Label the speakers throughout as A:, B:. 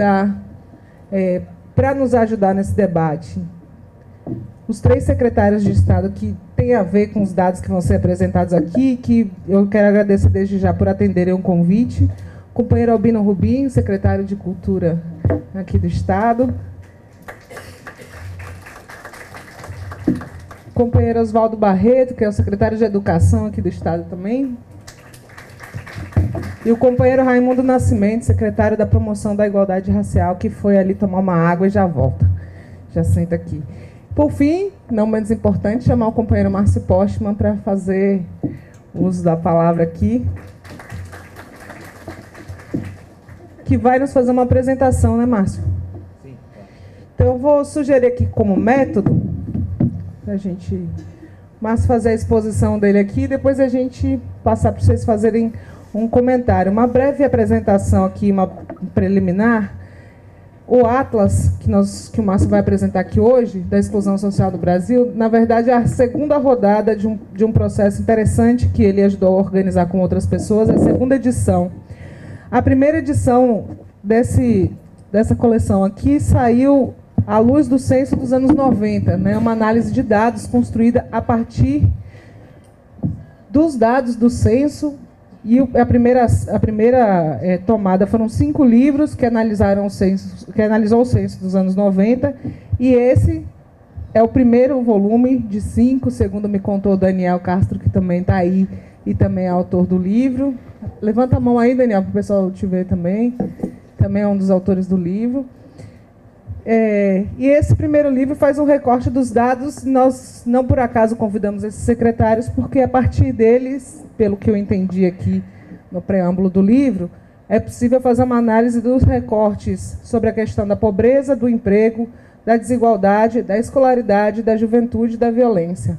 A: convidar é, para nos ajudar nesse debate os três secretários de Estado que têm a ver com os dados que vão ser apresentados aqui, que eu quero agradecer desde já por atenderem o convite. O companheiro Albino Rubim, secretário de Cultura aqui do Estado. O companheiro Oswaldo Barreto, que é o secretário de Educação aqui do Estado também. E o companheiro Raimundo Nascimento, secretário da Promoção da Igualdade Racial, que foi ali tomar uma água e já volta. Já senta aqui. Por fim, não menos importante, chamar o companheiro Márcio Postman para fazer uso da palavra aqui. Que vai nos fazer uma apresentação, né, Márcio? Sim. Então, eu vou sugerir aqui como método, para a gente. Márcio fazer a exposição dele aqui, depois a gente passar para vocês fazerem um comentário. Uma breve apresentação aqui, uma preliminar. O Atlas, que, nós, que o Márcio vai apresentar aqui hoje, da exclusão social do Brasil, na verdade é a segunda rodada de um, de um processo interessante que ele ajudou a organizar com outras pessoas, é a segunda edição. A primeira edição desse, dessa coleção aqui saiu à luz do censo dos anos 90, né? uma análise de dados construída a partir dos dados do censo e a primeira, a primeira é, tomada foram cinco livros que analisaram o censo, que analisou o censo dos anos 90, e esse é o primeiro volume de cinco, segundo me contou Daniel Castro, que também está aí e também é autor do livro. Levanta a mão aí, Daniel, para o pessoal te ver também. Também é um dos autores do livro. É, e esse primeiro livro faz um recorte dos dados. Nós, não por acaso, convidamos esses secretários, porque a partir deles, pelo que eu entendi aqui no preâmbulo do livro, é possível fazer uma análise dos recortes sobre a questão da pobreza, do emprego, da desigualdade, da escolaridade, da juventude e da violência.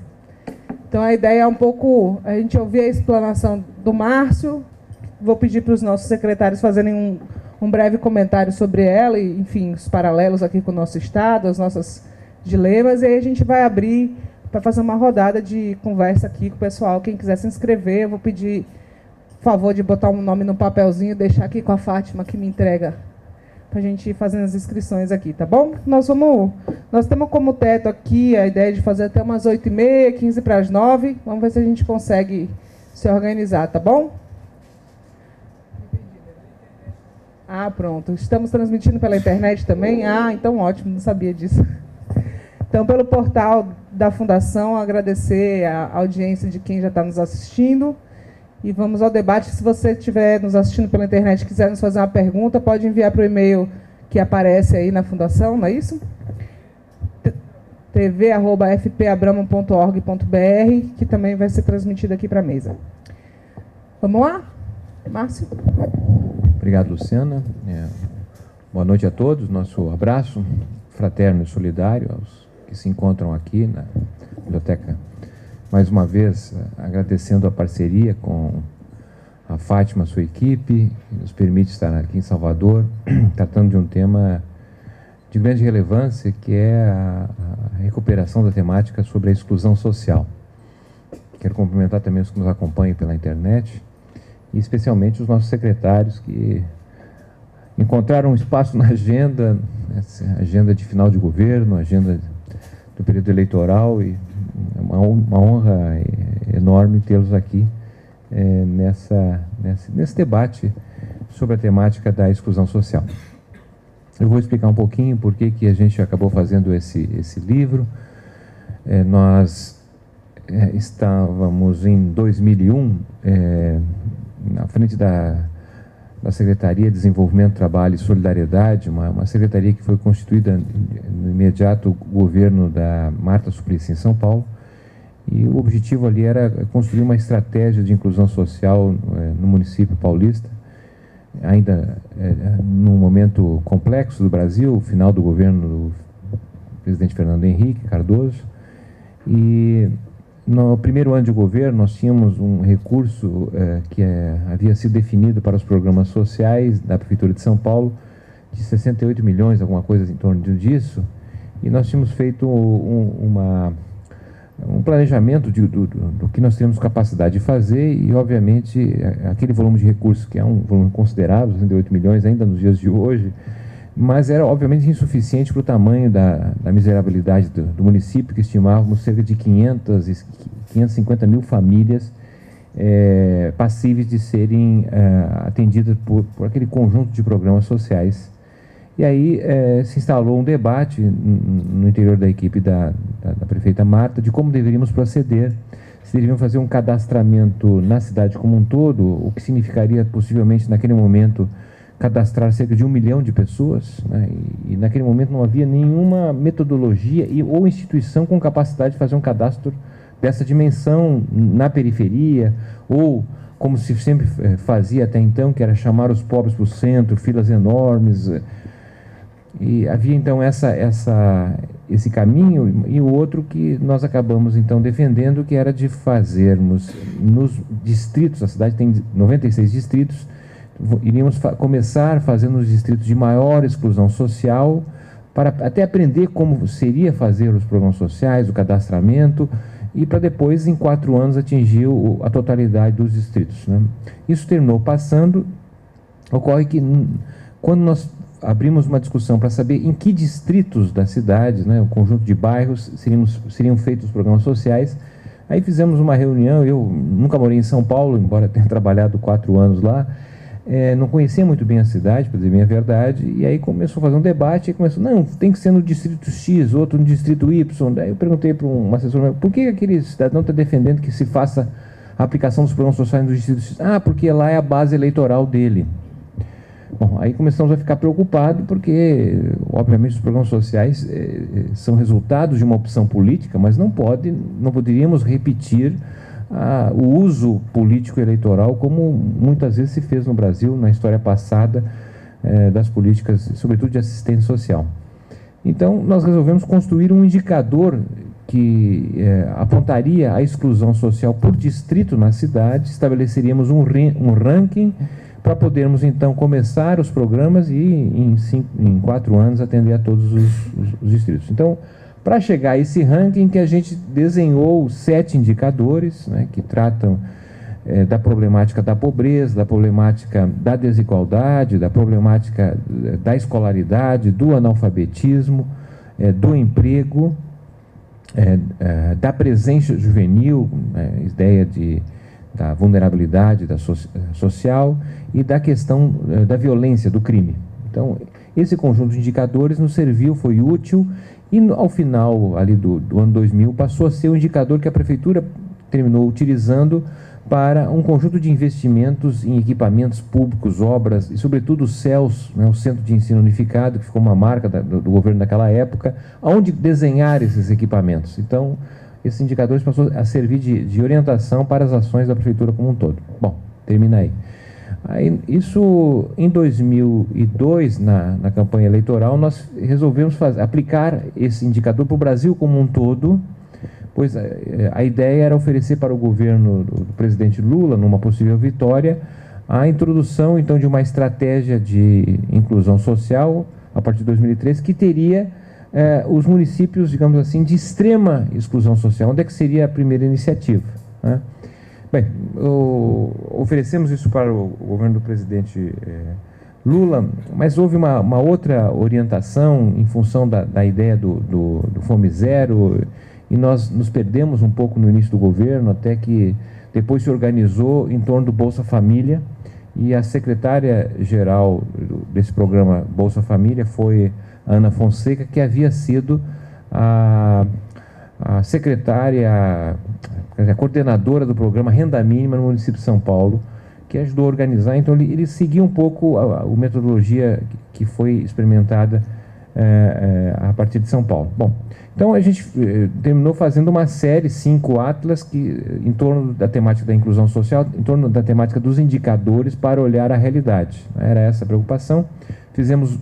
A: Então, a ideia é um pouco a gente ouvir a explanação do Márcio. Vou pedir para os nossos secretários fazerem um, um breve comentário sobre ela e, enfim, os paralelos aqui com o nosso Estado, as nossas dilemas, e aí a gente vai abrir para fazer uma rodada de conversa aqui com o pessoal. Quem quiser se inscrever, eu vou pedir favor de botar um nome no papelzinho e deixar aqui com a Fátima que me entrega para a gente ir fazendo as inscrições aqui, tá bom? Nós vamos, nós temos como teto aqui a ideia de fazer até umas 8h30, 15 para as 9 Vamos ver se a gente consegue se organizar, tá bom? Ah, pronto. Estamos transmitindo pela internet também? Ah, então ótimo, não sabia disso. Então, pelo portal da Fundação, agradecer a audiência de quem já está nos assistindo. E vamos ao debate. Se você estiver nos assistindo pela internet e quiser nos fazer uma pergunta, pode enviar para o e-mail que aparece aí na Fundação, não é isso? tv.fpabramo.org.br, que também vai ser transmitido aqui para a mesa. Vamos lá? Márcio?
B: Obrigado, Luciana. É, boa noite a todos. Nosso abraço fraterno e solidário aos que se encontram aqui na biblioteca. Mais uma vez, agradecendo a parceria com a Fátima, sua equipe, que nos permite estar aqui em Salvador, tratando de um tema de grande relevância, que é a, a recuperação da temática sobre a exclusão social. Quero cumprimentar também os que nos acompanham pela internet e especialmente os nossos secretários que encontraram um espaço na agenda, agenda de final de governo, agenda do período eleitoral e uma, uma honra enorme tê-los aqui é, nessa, nesse, nesse debate sobre a temática da exclusão social. Eu vou explicar um pouquinho por que, que a gente acabou fazendo esse, esse livro. É, nós é, estávamos em 2001 é, na frente da, da Secretaria de Desenvolvimento, Trabalho e Solidariedade, uma, uma secretaria que foi constituída no imediato governo da Marta Suplicy em São Paulo, e o objetivo ali era construir uma estratégia de inclusão social é, no município paulista, ainda é, num momento complexo do Brasil, final do governo do presidente Fernando Henrique Cardoso, e no primeiro ano de governo, nós tínhamos um recurso é, que é, havia sido definido para os programas sociais da Prefeitura de São Paulo, de 68 milhões, alguma coisa em torno disso, e nós tínhamos feito um, uma, um planejamento de, do, do, que nós temos capacidade de fazer e, obviamente, aquele volume de recursos, que é um volume considerável, 68 milhões, ainda nos dias de hoje, mas era obviamente insuficiente para o tamanho da, da miserabilidade do, do, município, que estimávamos cerca de 500, 550 mil famílias é, passíveis de serem é, atendidas por, por, aquele conjunto de programas sociais. E aí é, se instalou um debate no interior da equipe da, da, da prefeita Marta de como deveríamos proceder se deveriam fazer um cadastramento na cidade como um todo, o que significaria possivelmente naquele momento cadastrar cerca de um milhão de pessoas, né? e, e, naquele momento não havia nenhuma metodologia e, ou instituição com capacidade de fazer um cadastro dessa dimensão na periferia, ou como se sempre eh, fazia até então, que era chamar os pobres para o centro, filas enormes. E havia então essa, essa, esse caminho e o outro que nós acabamos então defendendo, que era de fazermos nos distritos, a cidade tem 96 distritos, iríamos começar fazendo os distritos de maior exclusão social, para até aprender como seria fazer os programas sociais, o cadastramento, e para depois, em quatro anos, atingir o, a totalidade dos distritos. Né? Isso terminou passando. Ocorre que, quando nós abrimos uma discussão para saber em que distritos da cidade, né, o conjunto de bairros, seriam, seriam feitos os programas sociais, aí fizemos uma reunião. Eu nunca morei em São Paulo, embora tenha trabalhado quatro anos lá é, não conhecia muito bem a cidade, para dizer bem a verdade, e aí começou a fazer um debate, e começou, não, tem que ser no distrito X, outro no distrito Y. Daí eu perguntei para um assessor, por que aquele cidadão está defendendo que se faça a aplicação dos programas sociais no distrito X? Ah, porque lá é a base eleitoral dele. Bom, aí começamos a ficar preocupados, porque, obviamente, os programas sociais eh, são resultados de uma opção política, mas não pode, não poderíamos repetir a, o uso político eleitoral, como muitas vezes se fez no Brasil na história passada é, das políticas, sobretudo de assistência social. Então, nós resolvemos construir um indicador que é, apontaria a exclusão social por distrito na cidade, estabeleceríamos um, um ranking para podermos então começar os programas e em, cinco, em quatro anos atender a todos os, os, os distritos. Então, para chegar a esse ranking que a gente desenhou sete indicadores né, que tratam é, da problemática da pobreza, da problemática da desigualdade, da problemática eh, da escolaridade, do analfabetismo, é, do emprego, é, da presença juvenil, né, ideia de, da vulnerabilidade da so, social e da questão da violência, do crime. Então, esse conjunto de indicadores nos serviu, foi útil e ao final ali do, do ano 2000 passou a ser o um indicador que a prefeitura terminou utilizando para um conjunto de investimentos em equipamentos públicos, obras e, sobretudo, o CELS, né, o Centro de Ensino Unificado, que ficou uma marca da, do, do, governo daquela época, onde desenhar esses equipamentos. Então, esses indicadores passou a servir de, de orientação para as ações da prefeitura como um todo. Bom, termina aí. Aí, isso em 2002, na, na campanha eleitoral, nós resolvemos fazer, aplicar esse indicador para o Brasil como um todo, pois a, eh, a ideia era oferecer para o governo do, do, presidente Lula, numa possível vitória, a introdução então de uma estratégia de inclusão social a partir de 2003 que teria eh, os municípios, digamos assim, de extrema exclusão social. Onde é que seria a primeira iniciativa? Né? Bem, oferecemos isso para o, governo do presidente é, Lula, mas houve uma, uma, outra orientação em função da, da ideia do, do, do, Fome Zero, e nós nos perdemos um pouco no início do governo, até que depois se organizou em torno do Bolsa Família, e a secretária-geral desse programa Bolsa Família foi Ana Fonseca, que havia sido a, a secretária a coordenadora do programa Renda Mínima no município de São Paulo, que ajudou a organizar. Então, ele, ele seguiu um pouco a, a, metodologia que foi experimentada é, é, a partir de São Paulo. Bom, então a gente é, terminou fazendo uma série, cinco atlas, que, em torno da temática da inclusão social, em torno da temática dos indicadores para olhar a realidade. Era essa a preocupação. Fizemos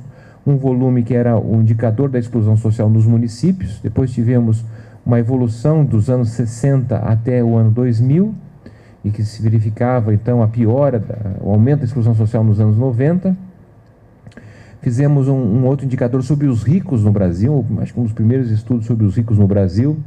B: um volume que era o indicador da exclusão social nos municípios, depois tivemos uma evolução dos anos 60 até o ano 2000, e que se verificava então a piora, o aumento da exclusão social nos anos 90. Fizemos um, um, outro indicador sobre os ricos no Brasil, acho que um dos primeiros estudos sobre os ricos no Brasil.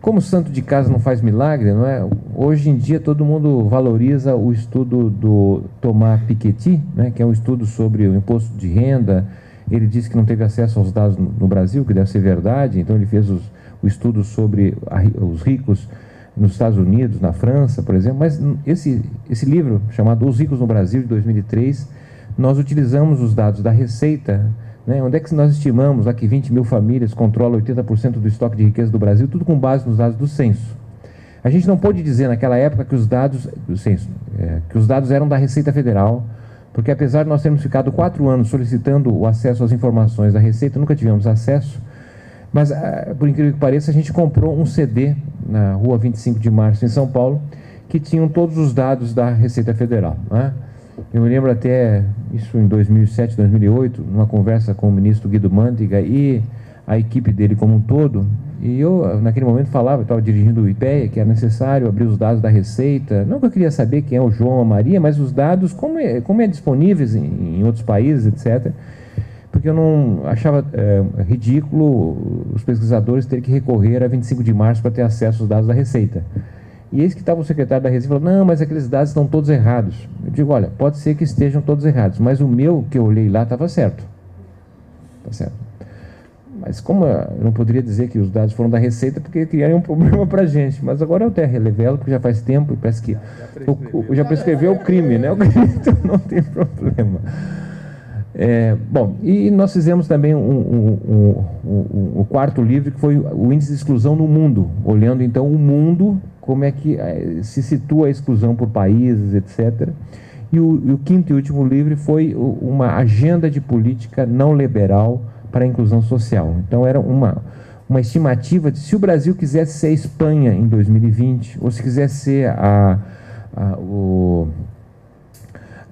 B: Como santo de casa não faz milagre, não é? Hoje em dia todo mundo valoriza o estudo do Thomas Piketty, né, que é um estudo sobre o imposto de renda ele disse que não teve acesso aos dados no, no Brasil, que deve ser verdade, então ele fez os, o estudo sobre os ricos nos Estados Unidos, na França, por exemplo, mas esse, esse livro, chamado Os Ricos no Brasil, de 2003, nós utilizamos os dados da Receita, né, onde é que nós estimamos lá que 20 mil famílias controlam 80% do estoque de riqueza do Brasil, tudo com base nos dados do censo. A gente não pôde dizer naquela época que os dados, do é, que os dados eram da Receita Federal, porque apesar de nós termos ficado quatro anos solicitando o acesso às informações da Receita, nunca tivemos acesso, mas, ah, por incrível que pareça, a gente comprou um CD na rua 25 de março, em São Paulo, que tinham todos os dados da Receita Federal. Né? Eu me lembro até, isso em 2007, 2008, numa conversa com o ministro Guido Mantega e a equipe dele como um todo, e eu, naquele momento, falava, estava dirigindo o IPEA, que era necessário abrir os dados da Receita. Não que eu queria saber quem é o João a Maria, mas os dados, como é, como é disponíveis em, em outros países, etc porque eu não achava é, ridículo os pesquisadores terem que recorrer a 25 de março para ter acesso aos dados da Receita. E eis que estava o secretário da Receita falou, não, mas aqueles dados estão todos errados. Eu digo, olha, pode ser que estejam todos errados, mas o meu que eu olhei lá estava certo. Está certo. Mas como eu não poderia dizer que os dados foram da Receita, porque criaria um problema para a gente. Mas agora eu até revelo, porque já faz tempo e parece que já, prescreveu, o, o, já prescreveu o crime, né? O crime, então não tem problema. É, bom, e nós fizemos também um, um, um, um, quarto livro que foi o índice de exclusão no mundo, olhando então o mundo, como é que é, se situa a exclusão por países, etc. E o, e o quinto e último livro foi uma agenda de política não liberal para a inclusão social. Então era uma, uma estimativa de se o Brasil quisesse ser a Espanha em 2020, ou se quisesse ser a, a o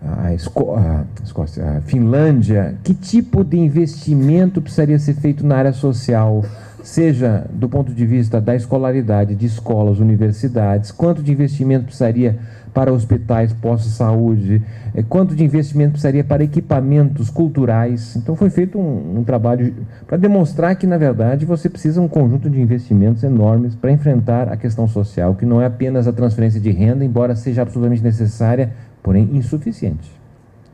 B: a, Esco a, Escócia, a Finlândia, que tipo de investimento precisaria ser feito na área social, seja do ponto de vista da escolaridade, de escolas, universidades, quanto de investimento precisaria para hospitais, postos de saúde, é, quanto de investimento precisaria para equipamentos culturais. Então foi feito um, um trabalho para demonstrar que, na verdade, você precisa um conjunto de investimentos enormes para enfrentar a questão social, que não é apenas a transferência de renda, embora seja absolutamente necessária porém insuficiente.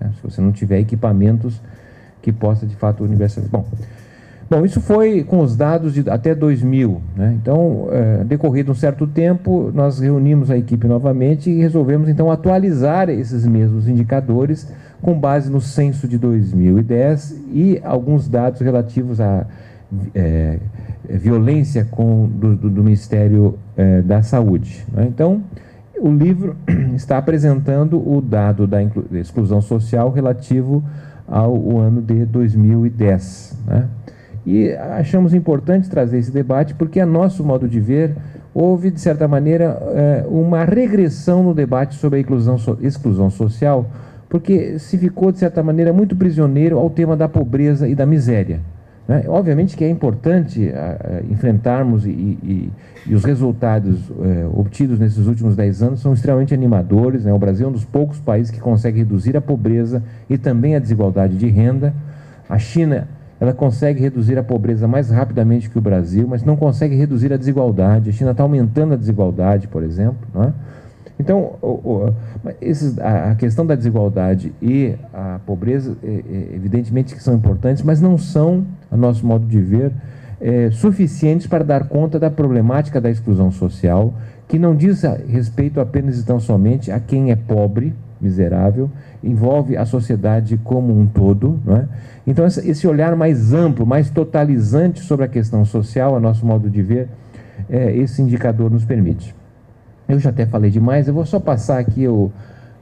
B: Né? Se você não tiver equipamentos que possa de fato universalizar. Bom, bom, isso foi com os dados de até 2000. Né? Então, é, decorrido um certo tempo, nós reunimos a equipe novamente e resolvemos então atualizar esses mesmos indicadores com base no censo de 2010 e alguns dados relativos à é, violência com, do, do Ministério é, da Saúde. Né? Então, o livro está apresentando o dado da exclusão social relativo ao ano de 2010. Né? E achamos importante trazer esse debate porque, a nosso modo de ver, houve, de certa maneira, é, uma regressão no debate sobre a inclusão, exclusão social, porque se ficou, de certa maneira, muito prisioneiro ao tema da pobreza e da miséria. Né? Obviamente que é importante a, a, enfrentarmos e, e, e, os resultados é, obtidos nesses últimos 10 anos são extremamente animadores. Né? O Brasil é um dos poucos países que consegue reduzir a pobreza e também a desigualdade de renda. A China ela consegue reduzir a pobreza mais rapidamente que o Brasil, mas não consegue reduzir a desigualdade. A China está aumentando a desigualdade, por exemplo. Não é? Então, o, o, esses, a, questão da desigualdade e a pobreza, evidentemente que são importantes, mas não são, a nosso modo de ver, é, suficientes para dar conta da problemática da exclusão social, que não diz respeito apenas e tão somente a quem é pobre, miserável, envolve a sociedade como um todo. Não é? Então, esse olhar mais amplo, mais totalizante sobre a questão social, a nosso modo de ver, é, esse indicador nos permite. Eu já até falei demais, eu vou só passar aqui a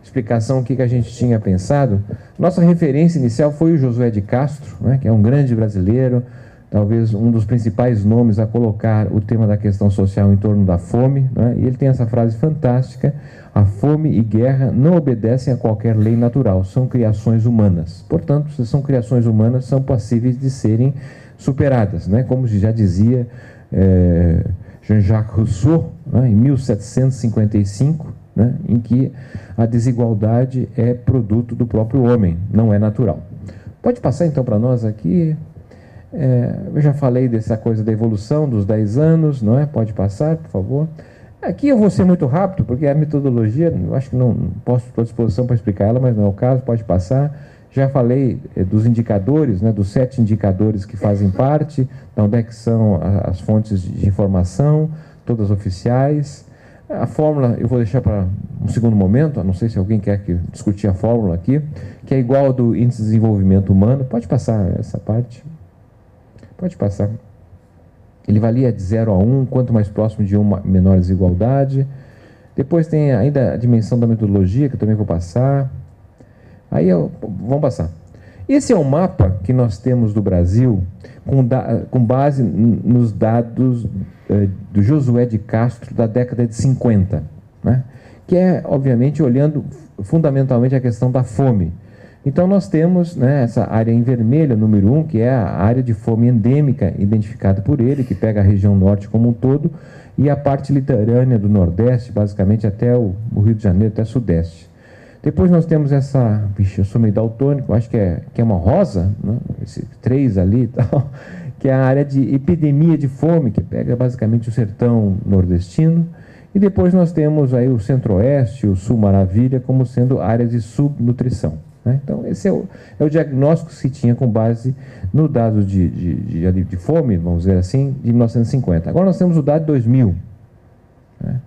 B: explicação o que, que a gente tinha pensado. Nossa referência inicial foi o Josué de Castro, né, que é um grande brasileiro, talvez um dos principais nomes a colocar o tema da questão social em torno da fome. Né, e ele tem essa frase fantástica: a fome e guerra não obedecem a qualquer lei natural, são criações humanas. Portanto, se são criações humanas, são passíveis de serem superadas, né, como já dizia. É, Jean-Jacques Rousseau, né, em 1755, né, em que a desigualdade é produto do próprio homem, não é natural. Pode passar então para nós aqui. É, eu já falei dessa coisa da evolução dos 10 anos, não é? Pode passar, por favor. Aqui eu vou ser muito rápido, porque a metodologia, eu acho que não posso estou à disposição para explicar ela, mas não é o caso, pode passar. Já falei eh, dos indicadores, né, dos sete indicadores que fazem parte, então onde é que são as fontes de informação, todas oficiais. A fórmula eu vou deixar para um segundo momento, não sei se alguém quer que discutir a fórmula aqui, que é igual ao do índice de desenvolvimento humano. Pode passar essa parte. Pode passar. Ele valia de 0 a 1, um, quanto mais próximo de 1, um, menor desigualdade. Depois tem ainda a dimensão da metodologia, que eu também vou passar. Aí eu, vamos passar. Esse é o mapa que nós temos do Brasil com, da, com base nos dados eh, do Josué de Castro da década de 50, né? que é, obviamente, olhando fundamentalmente a questão da fome. Então, nós temos né, essa área em vermelho, número 1, um, que é a área de fome endêmica identificada por ele, que pega a região norte como um todo, e a parte litorânea do Nordeste, basicamente até o, o Rio de Janeiro, até o Sudeste. Depois nós temos essa, bicho, eu sou meio daltônico, acho que é, que é uma rosa, né? esse três ali e tal, que é a área de epidemia de fome, que pega basicamente o sertão nordestino. E depois nós temos aí o centro-oeste, o sul maravilha, como sendo áreas de subnutrição. Né? Então, esse é o, é o, diagnóstico que se tinha com base no dado de, de, de, de, fome, vamos dizer assim, de 1950. Agora nós temos o dado de 2000. Né?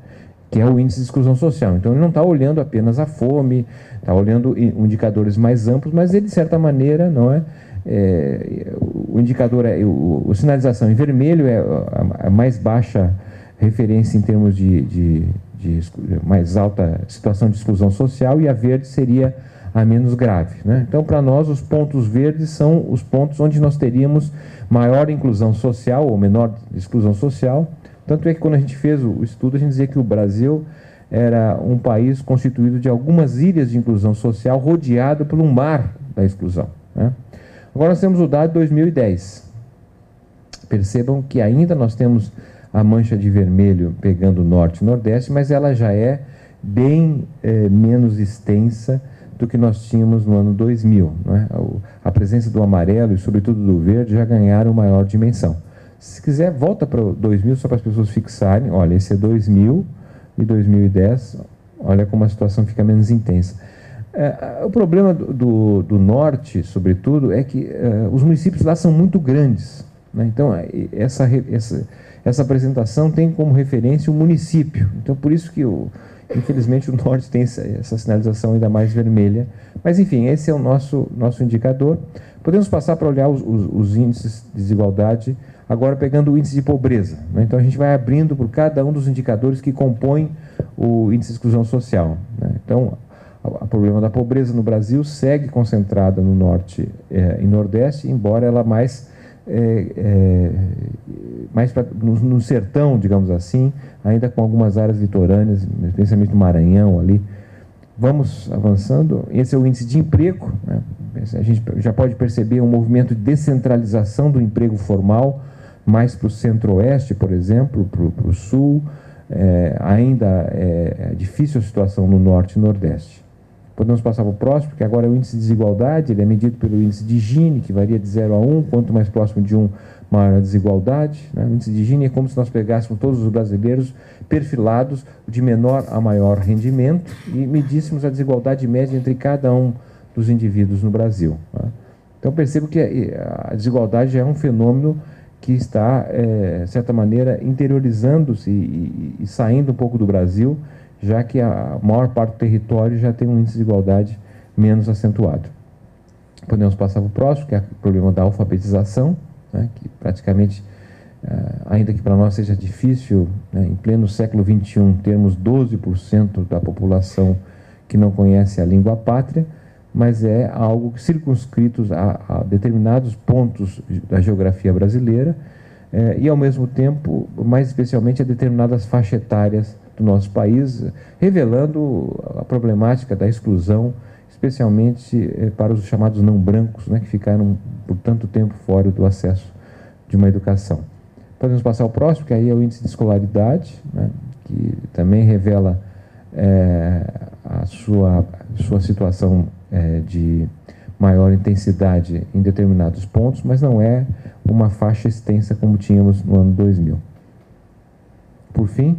B: Que é o índice de exclusão social. Então, ele não está olhando apenas a fome, está olhando indicadores mais amplos, mas ele, de certa maneira, não é, é o indicador, é, o, o, sinalização em vermelho é a, a, mais baixa referência em termos de, de, de, mais alta situação de exclusão social e a verde seria a menos grave. Né? Então, para nós, os pontos verdes são os pontos onde nós teríamos maior inclusão social ou menor exclusão social, tanto é que quando a gente fez o estudo, a gente dizia que o Brasil era um país constituído de algumas ilhas de inclusão social, rodeado por um mar da exclusão. Né? Agora nós temos o dado de 2010. Percebam que ainda nós temos a mancha de vermelho pegando norte e nordeste, mas ela já é bem é, menos extensa do que nós tínhamos no ano 2000. Né? A presença do amarelo e, sobretudo, do verde já ganharam maior dimensão. Se quiser, volta para o 2000 só para as pessoas fixarem. Olha, esse é 2000 e 2010. Olha como a situação fica menos intensa. É, o problema do, do, do, norte, sobretudo, é que é, os municípios lá são muito grandes. Né? Então, é, essa, essa, essa apresentação tem como referência o município. Então, por isso que, o, infelizmente, o norte tem essa, essa sinalização ainda mais vermelha. Mas, enfim, esse é o nosso, nosso indicador. Podemos passar para olhar os, os, os índices de desigualdade Agora, pegando o índice de pobreza. Né? Então, a gente vai abrindo por cada um dos indicadores que compõem o índice de exclusão social. Né? Então, o problema da pobreza no Brasil segue concentrada no norte é, e nordeste, embora ela mais, é, é, mais pra, no, no, sertão, digamos assim, ainda com algumas áreas litorâneas, especialmente no Maranhão ali. Vamos avançando. Esse é o índice de emprego. Né? A gente já pode perceber um movimento de descentralização do emprego formal mais para o centro-oeste, por exemplo, para o sul, é, ainda é, é, difícil a situação no norte e nordeste. Podemos passar para o próximo, porque agora é o índice de desigualdade, ele é medido pelo índice de Gini, que varia de 0 a 1, um, quanto mais próximo de 1, um, maior a desigualdade. Né? O índice de Gini é como se nós pegássemos todos os brasileiros perfilados de menor a maior rendimento e medíssemos a desigualdade média entre cada um dos indivíduos no Brasil. Né? Então percebo que a desigualdade já é um fenômeno que está, é, de certa maneira, interiorizando-se e, e, saindo um pouco do Brasil, já que a maior parte do território já tem um índice de igualdade menos acentuado. Podemos passar para o próximo, que é o problema da alfabetização, né, que praticamente, é, ainda que para nós seja difícil, né, em pleno século XXI, termos 12% da população que não conhece a língua pátria, mas é algo circunscrito a, a determinados pontos da geografia brasileira é, e, ao mesmo tempo, mais especialmente a determinadas faixas etárias do nosso país, revelando a problemática da exclusão, especialmente é, para os chamados não brancos, né, que ficaram por tanto tempo fora do acesso de uma educação. Podemos passar ao próximo, que aí é o índice de escolaridade, né, que também revela é, a sua, sua situação é, de maior intensidade em determinados pontos, mas não é uma faixa extensa como tínhamos no ano 2000. Por fim,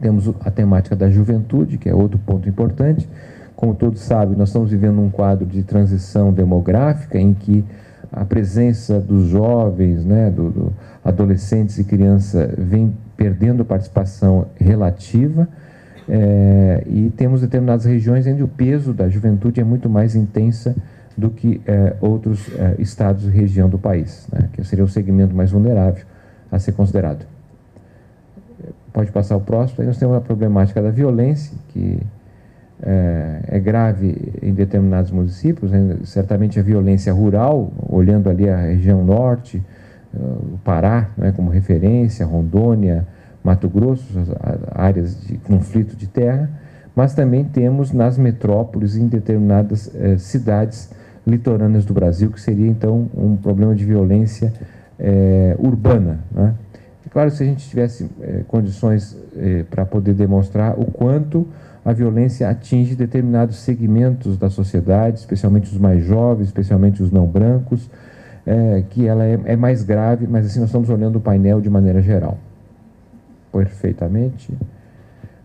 B: temos a temática da juventude, que é outro ponto importante, como todos sabem, nós estamos vivendo um quadro de transição demográfica em que a presença dos jovens, né, do, do adolescentes e crianças vem perdendo participação relativa é, e temos determinadas regiões onde o peso da juventude é muito mais intensa do que é, outros é, estados e região do país, né, que seria o segmento mais vulnerável a ser considerado. Pode passar o próximo. Aí nós temos a problemática da violência, que é, é grave em determinados municípios, né? certamente a violência rural, olhando ali a região norte, o Pará né, como referência, Rondônia, Mato Grosso, áreas de conflito de terra, mas também temos nas metrópoles, em determinadas eh, cidades litorâneas do Brasil, que seria então um problema de violência eh, urbana. Né? É claro, se a gente tivesse eh, condições para poder demonstrar o quanto a violência atinge determinados segmentos da sociedade, especialmente os mais jovens, especialmente os não brancos, que ela é, é mais grave, mas assim nós estamos olhando o painel de maneira geral perfeitamente.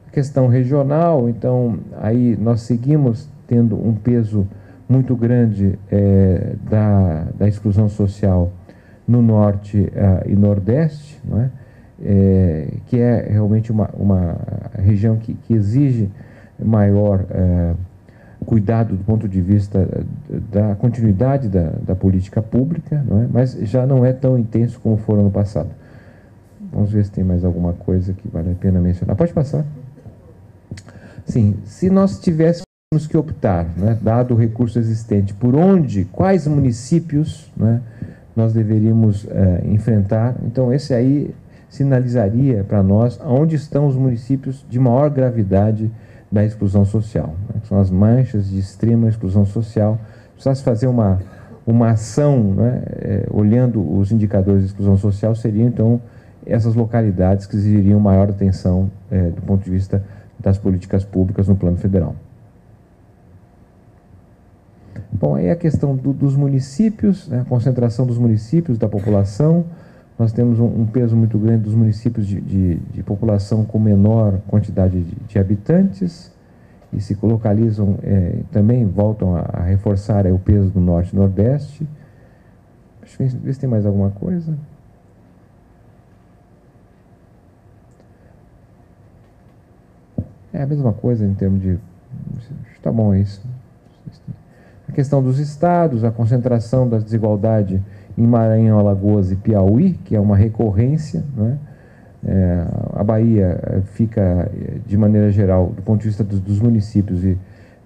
B: A questão regional, então, aí nós seguimos tendo um peso muito grande é, da, da exclusão social no norte uh, e nordeste, não é? é? que é realmente uma, uma região que, que exige maior uh, cuidado do ponto de vista da continuidade da, da política pública, não é? mas já não é tão intenso como foi no passado. Vamos ver se tem mais alguma coisa que vale a pena mencionar. Pode passar. Sim, se nós tivéssemos que optar, né, dado o recurso existente, por onde, quais municípios né, nós deveríamos é, enfrentar, então esse aí sinalizaria para nós onde estão os municípios de maior gravidade da exclusão social. Né, são as manchas de extrema exclusão social. Precisasse fazer uma, uma ação, é, olhando os indicadores de exclusão social, seria então essas localidades que exigiriam maior atenção é, do ponto de vista das políticas públicas no plano federal. Bom, aí a questão do, dos municípios, né, a concentração dos municípios, da população. Nós temos um, um peso muito grande dos municípios de, de, de população com menor quantidade de, de, habitantes e se localizam, é, também voltam a, a reforçar é, o peso do Norte e Nordeste. Deixa eu ver se tem mais alguma coisa. É a mesma coisa em termos de. Está bom isso. A questão dos estados, a concentração da desigualdade em Maranhão, Alagoas e Piauí, que é uma recorrência. Né? É, a Bahia eh, fica, eh, de maneira geral, do ponto de vista dos, dos municípios e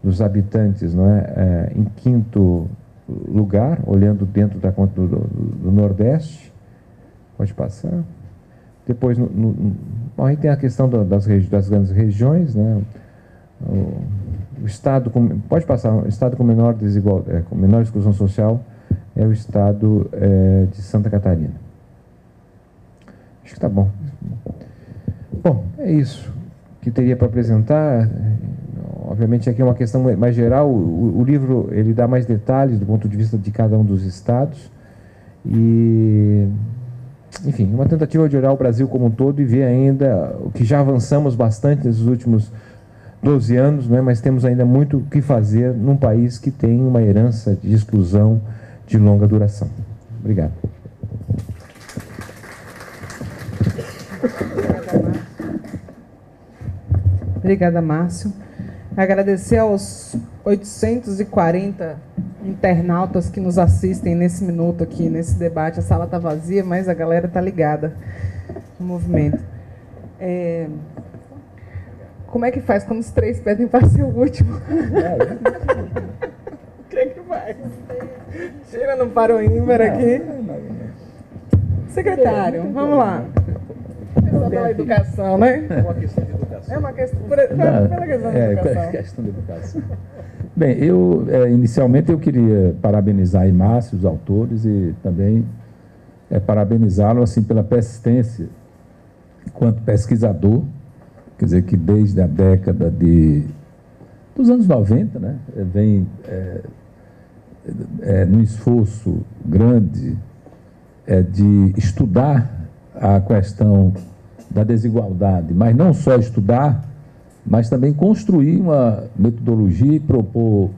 B: dos habitantes, não é? é? em quinto lugar, olhando dentro da conta do, do, do Nordeste. Pode passar. Depois, no, bom, aí tem a questão das, das grandes regiões, né? O, o estado com, pode passar, o estado com menor desigualdade, é, com menor exclusão social é o estado é, de Santa Catarina. Acho que está bom. Bom, é isso que teria para apresentar. Obviamente aqui é uma questão mais geral. O, o livro ele dá mais detalhes do ponto de vista de cada um dos estados e enfim, uma tentativa de olhar o Brasil como um todo e ver ainda o que já avançamos bastante nesses últimos 12 anos, né, mas temos ainda muito o que fazer num país que tem uma herança de exclusão de longa duração. Obrigado.
A: Obrigada, Márcio. Agradecer aos 840 internautas que nos assistem nesse minuto aqui, nesse debate. A sala está vazia, mas a galera está ligada no movimento. É... Como é que faz quando os três pedem para ser o último? O que é que faz? Tira no paro ímpar aqui. Secretário, vamos lá. Questão da educação, né? É uma questão de educação. É uma questão, por, pela questão
C: é, educação. questão de educação. Bem, eu é, inicialmente eu queria parabenizar a Márcio, os autores, e também é, parabenizá-lo assim pela persistência enquanto pesquisador, quer dizer que desde a década de dos anos 90, né, vem é, é, num esforço grande é, de estudar a questão da desigualdade, mas não só estudar, mas também construir uma metodologia e propor,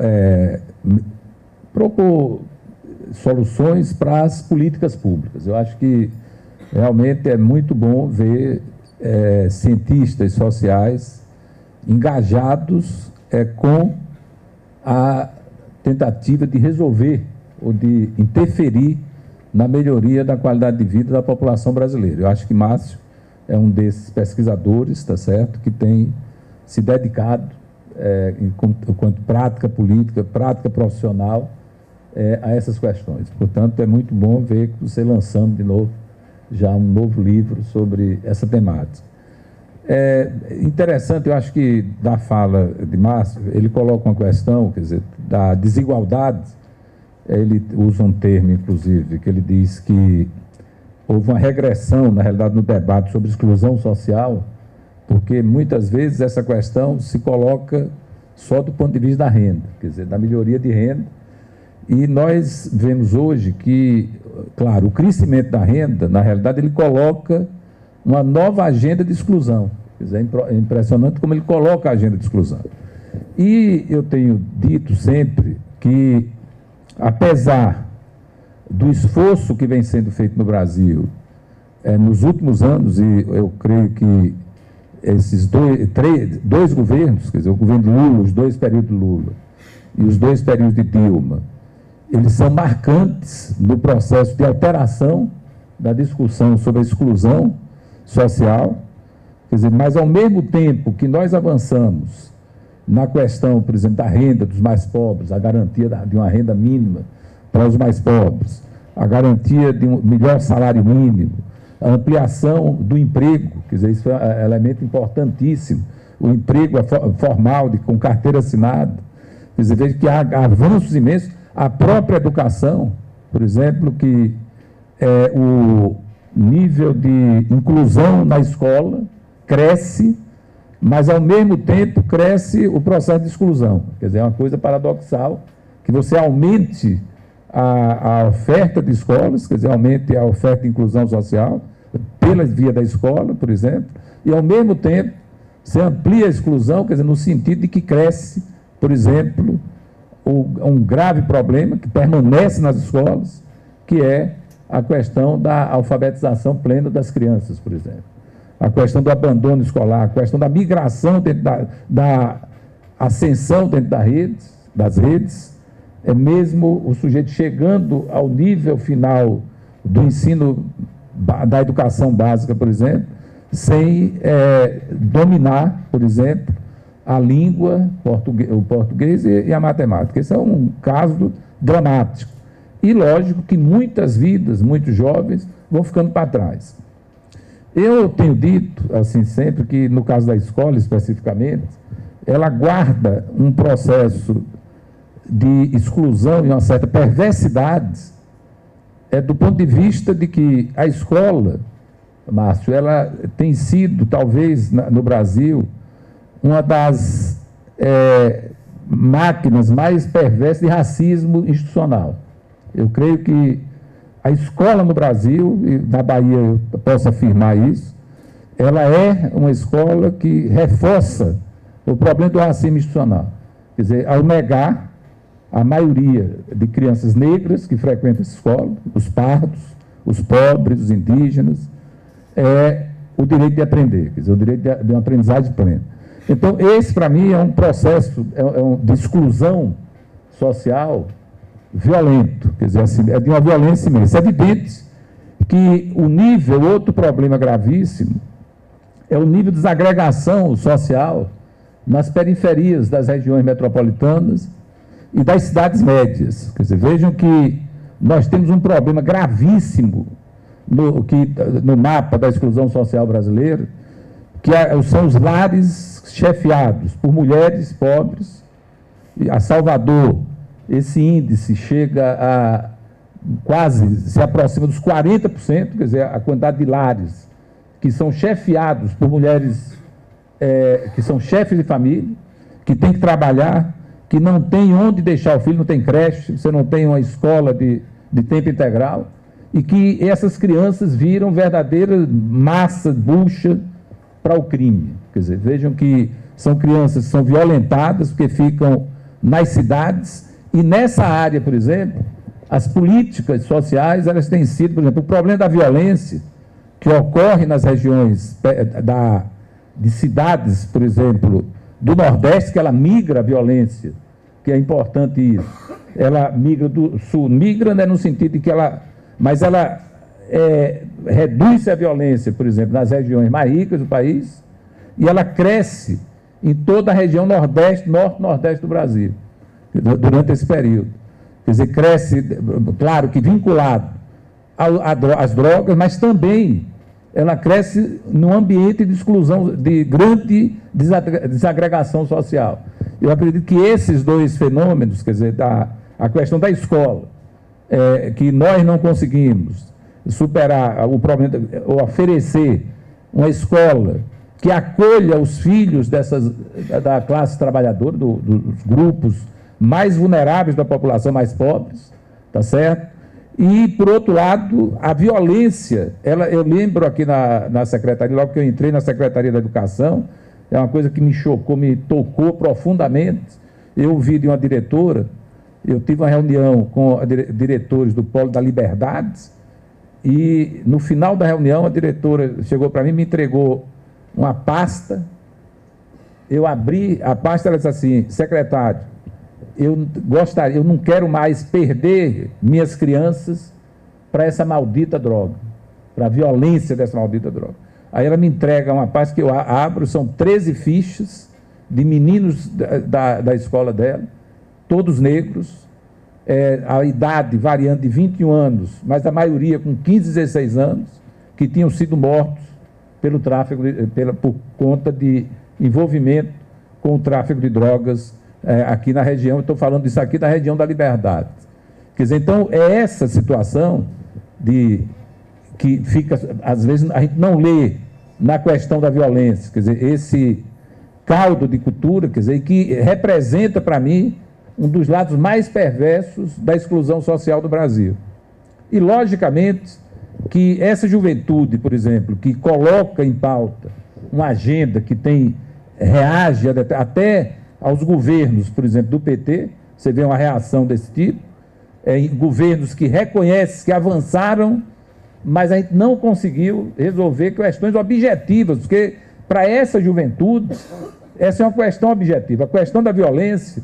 C: é, propor soluções para as políticas públicas. Eu acho que realmente é muito bom ver é, cientistas sociais engajados é, com a tentativa de resolver ou de interferir na melhoria da qualidade de vida da população brasileira. Eu acho que Márcio é um desses pesquisadores, tá certo, que tem se dedicado é, enquanto prática política, prática profissional é, a essas questões. Portanto, é muito bom ver você lançando de novo já um novo livro sobre essa temática. É interessante, eu acho que da fala de Márcio, ele coloca uma questão, quer dizer, da desigualdade. Ele usa um termo, inclusive, que ele diz que houve uma regressão, na realidade, no debate sobre exclusão social, porque muitas vezes essa questão se coloca só do ponto de vista da renda, quer dizer, da melhoria de renda. E nós vemos hoje que, claro, o crescimento da renda, na realidade, ele coloca uma nova agenda de exclusão. É impressionante como ele coloca a agenda de exclusão. E eu tenho dito sempre que, apesar do esforço que vem sendo feito no Brasil é, nos últimos anos, e eu creio que esses dois, três, dois governos, quer dizer, o governo de Lula, os dois períodos de Lula e os dois períodos de Dilma, eles são marcantes no processo de alteração da discussão sobre a exclusão social. Quer dizer, mas ao mesmo tempo que nós avançamos na questão, por exemplo, da renda dos mais pobres, a garantia de uma renda mínima para os mais pobres, a garantia de um melhor salário mínimo, a ampliação do emprego, quer dizer, isso é um elemento importantíssimo, o emprego formal, de, com carteira assinada. Quer dizer, veja que há avanços imensos, a própria educação, por exemplo, que é, o nível de inclusão na escola cresce, mas ao mesmo tempo cresce o processo de exclusão. Quer dizer, é uma coisa paradoxal que você aumente a, a oferta de escolas, quer dizer, aumente a oferta de inclusão social pela via da escola, por exemplo, e ao mesmo tempo você amplia a exclusão, quer dizer, no sentido de que cresce, por exemplo, um grave problema que permanece nas escolas, que é a questão da alfabetização plena das crianças, por exemplo. A questão do abandono escolar, a questão da migração dentro da, da ascensão dentro da rede, das redes, é mesmo o sujeito chegando ao nível final do ensino da educação básica, por exemplo, sem é, dominar, por exemplo, a língua, português, o português e, e a matemática. Esse é um caso dramático. E lógico que muitas vidas, muitos jovens, vão ficando para trás. Eu tenho dito, assim, sempre que no caso da escola especificamente, ela guarda um processo de exclusão e uma certa perversidade é do ponto de vista de que a escola, Márcio, ela tem sido, talvez, no Brasil, uma das é, máquinas mais perversas de racismo institucional. Eu creio que a escola no Brasil, e na Bahia eu posso afirmar isso, ela é uma escola que reforça o problema do racismo institucional. Quer dizer, ao negar a maioria de crianças negras que frequentam essa escola, os pardos, os pobres, os indígenas, é o direito de aprender, quer dizer, o direito de, de uma aprendizagem plena. Então, esse, para mim, é um processo é, é um, de exclusão social violento, quer dizer, assim, é de uma violência imensa. É evidente que o nível, outro problema gravíssimo, é o nível de desagregação social nas periferias das regiões metropolitanas e das cidades médias. Quer dizer, vejam que nós temos um problema gravíssimo no, que, no mapa da exclusão social brasileira, que é, são os lares chefiados por mulheres pobres. A Salvador, esse índice chega a quase, se aproxima dos 40%, quer dizer, a quantidade de lares que são chefiados por mulheres é, que são chefes de família, que têm que trabalhar, que não tem onde deixar o filho, não tem creche, você não tem uma escola de, de tempo integral, e que essas crianças viram verdadeira massa, bucha, para o crime. Quer dizer, vejam que são crianças que são violentadas porque ficam nas cidades e nessa área, por exemplo, as políticas sociais, elas têm sido, por exemplo, o problema da violência que ocorre nas regiões da, de cidades, por exemplo, do Nordeste, que ela migra a violência, que é importante isso. Ela migra do Sul, migra né, no sentido de que ela, mas ela é, reduz a violência, por exemplo, nas regiões mais ricas do país, e ela cresce em toda a região Nordeste, Norte-Nordeste do Brasil, durante esse período. Quer dizer, cresce, claro que vinculado às drogas, mas também ela cresce num ambiente de exclusão, de grande desagregação social. Eu acredito que esses dois fenômenos, quer dizer, da, a questão da escola, é, que nós não conseguimos superar o problema, ou oferecer uma escola que acolha os filhos dessas, da classe trabalhadora, do, dos grupos mais vulneráveis da população, mais pobres, tá certo? E, por outro lado, a violência, ela, eu lembro aqui na, na secretaria, logo que eu entrei na Secretaria da Educação, é uma coisa que me chocou, me tocou profundamente. Eu ouvi de uma diretora, eu tive uma reunião com diretores do Polo da Liberdade, e no final da reunião a diretora chegou para mim e me entregou uma pasta. Eu abri a pasta, ela disse assim, secretário, eu gostaria, eu não quero mais perder minhas crianças para essa maldita droga, para a violência dessa maldita droga. Aí ela me entrega uma pasta que eu abro, são 13 fichas de meninos da, da, da escola dela, todos negros, é, a idade variando de 21 anos, mas a maioria com 15, 16 anos, que tinham sido mortos pelo tráfico, de, pela, por conta de envolvimento com o tráfico de drogas é, aqui na região, estou falando disso aqui da região da Liberdade. Quer dizer, então, é essa situação de que fica, às vezes, a gente não lê na questão da violência, quer dizer, esse caldo de cultura, quer dizer, que representa para mim um dos lados mais perversos da exclusão social do Brasil. E, logicamente, que essa juventude, por exemplo, que coloca em pauta uma agenda que tem reage até aos governos, por exemplo, do PT, você vê uma reação desse tipo, é, governos que reconhecem que avançaram, mas a gente não conseguiu resolver questões objetivas, porque para essa juventude, essa é uma questão objetiva. A questão da violência,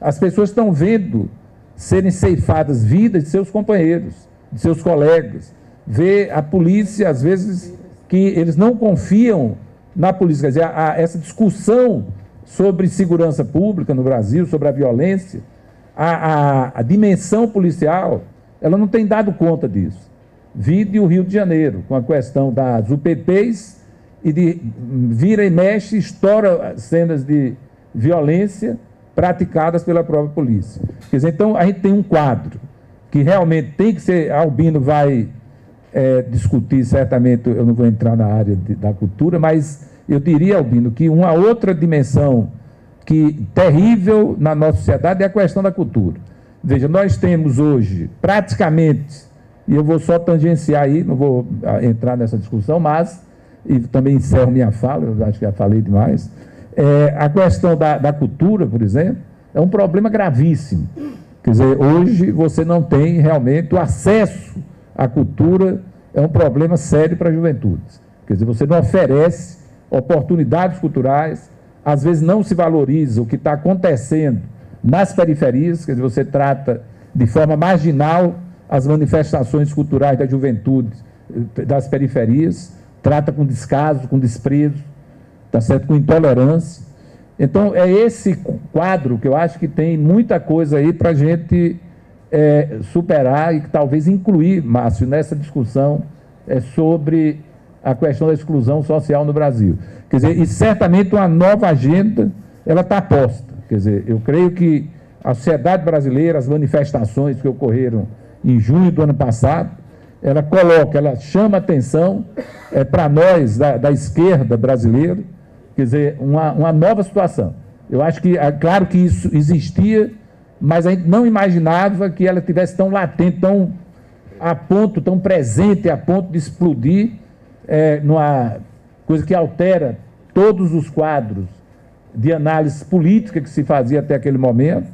C: as pessoas estão vendo serem ceifadas vidas de seus companheiros, de seus colegas. Vê a polícia, às vezes, que eles não confiam na polícia. Quer dizer, a, a, essa discussão sobre segurança pública no Brasil, sobre a violência, a, a, a dimensão policial, ela não tem dado conta disso. Vide o Rio de Janeiro, com a questão das UPPs e de vira e mexe, estoura cenas de violência praticadas pela própria polícia. Quer dizer, então a gente tem um quadro que realmente tem que ser, Albino vai é, discutir certamente, eu não vou entrar na área de, da cultura, mas eu diria, Albino, que uma outra dimensão que terrível na nossa sociedade é a questão da cultura. Veja, nós temos hoje praticamente, e eu vou só tangenciar aí, não vou ah, entrar nessa discussão, mas, e também encerro minha fala, eu acho que já falei demais, é, a questão da, da cultura, por exemplo, é um problema gravíssimo. Quer dizer, hoje você não tem realmente o acesso à cultura, é um problema sério para a juventude. Quer dizer, você não oferece oportunidades culturais, às vezes não se valoriza o que está acontecendo nas periferias, quer dizer, você trata de forma marginal as manifestações culturais da juventude eh, das periferias, trata com descaso, com desprezo, tá certo? com intolerância. Então, é esse quadro que eu acho que tem muita coisa aí para a gente é, superar e talvez incluir, Márcio, nessa discussão é, sobre a questão da exclusão social no Brasil. Quer dizer, e certamente uma nova agenda, ela está posta. Quer dizer, eu creio que a sociedade brasileira, as manifestações que ocorreram em junho do ano passado, ela coloca, ela chama atenção é, para nós da, da, esquerda brasileira, quer dizer, uma, uma nova situação. Eu acho que, é claro que isso existia, mas a gente não imaginava que ela tivesse tão latente, tão a ponto, tão presente, a ponto de explodir é, numa coisa que altera todos os quadros de análise política que se fazia até aquele momento,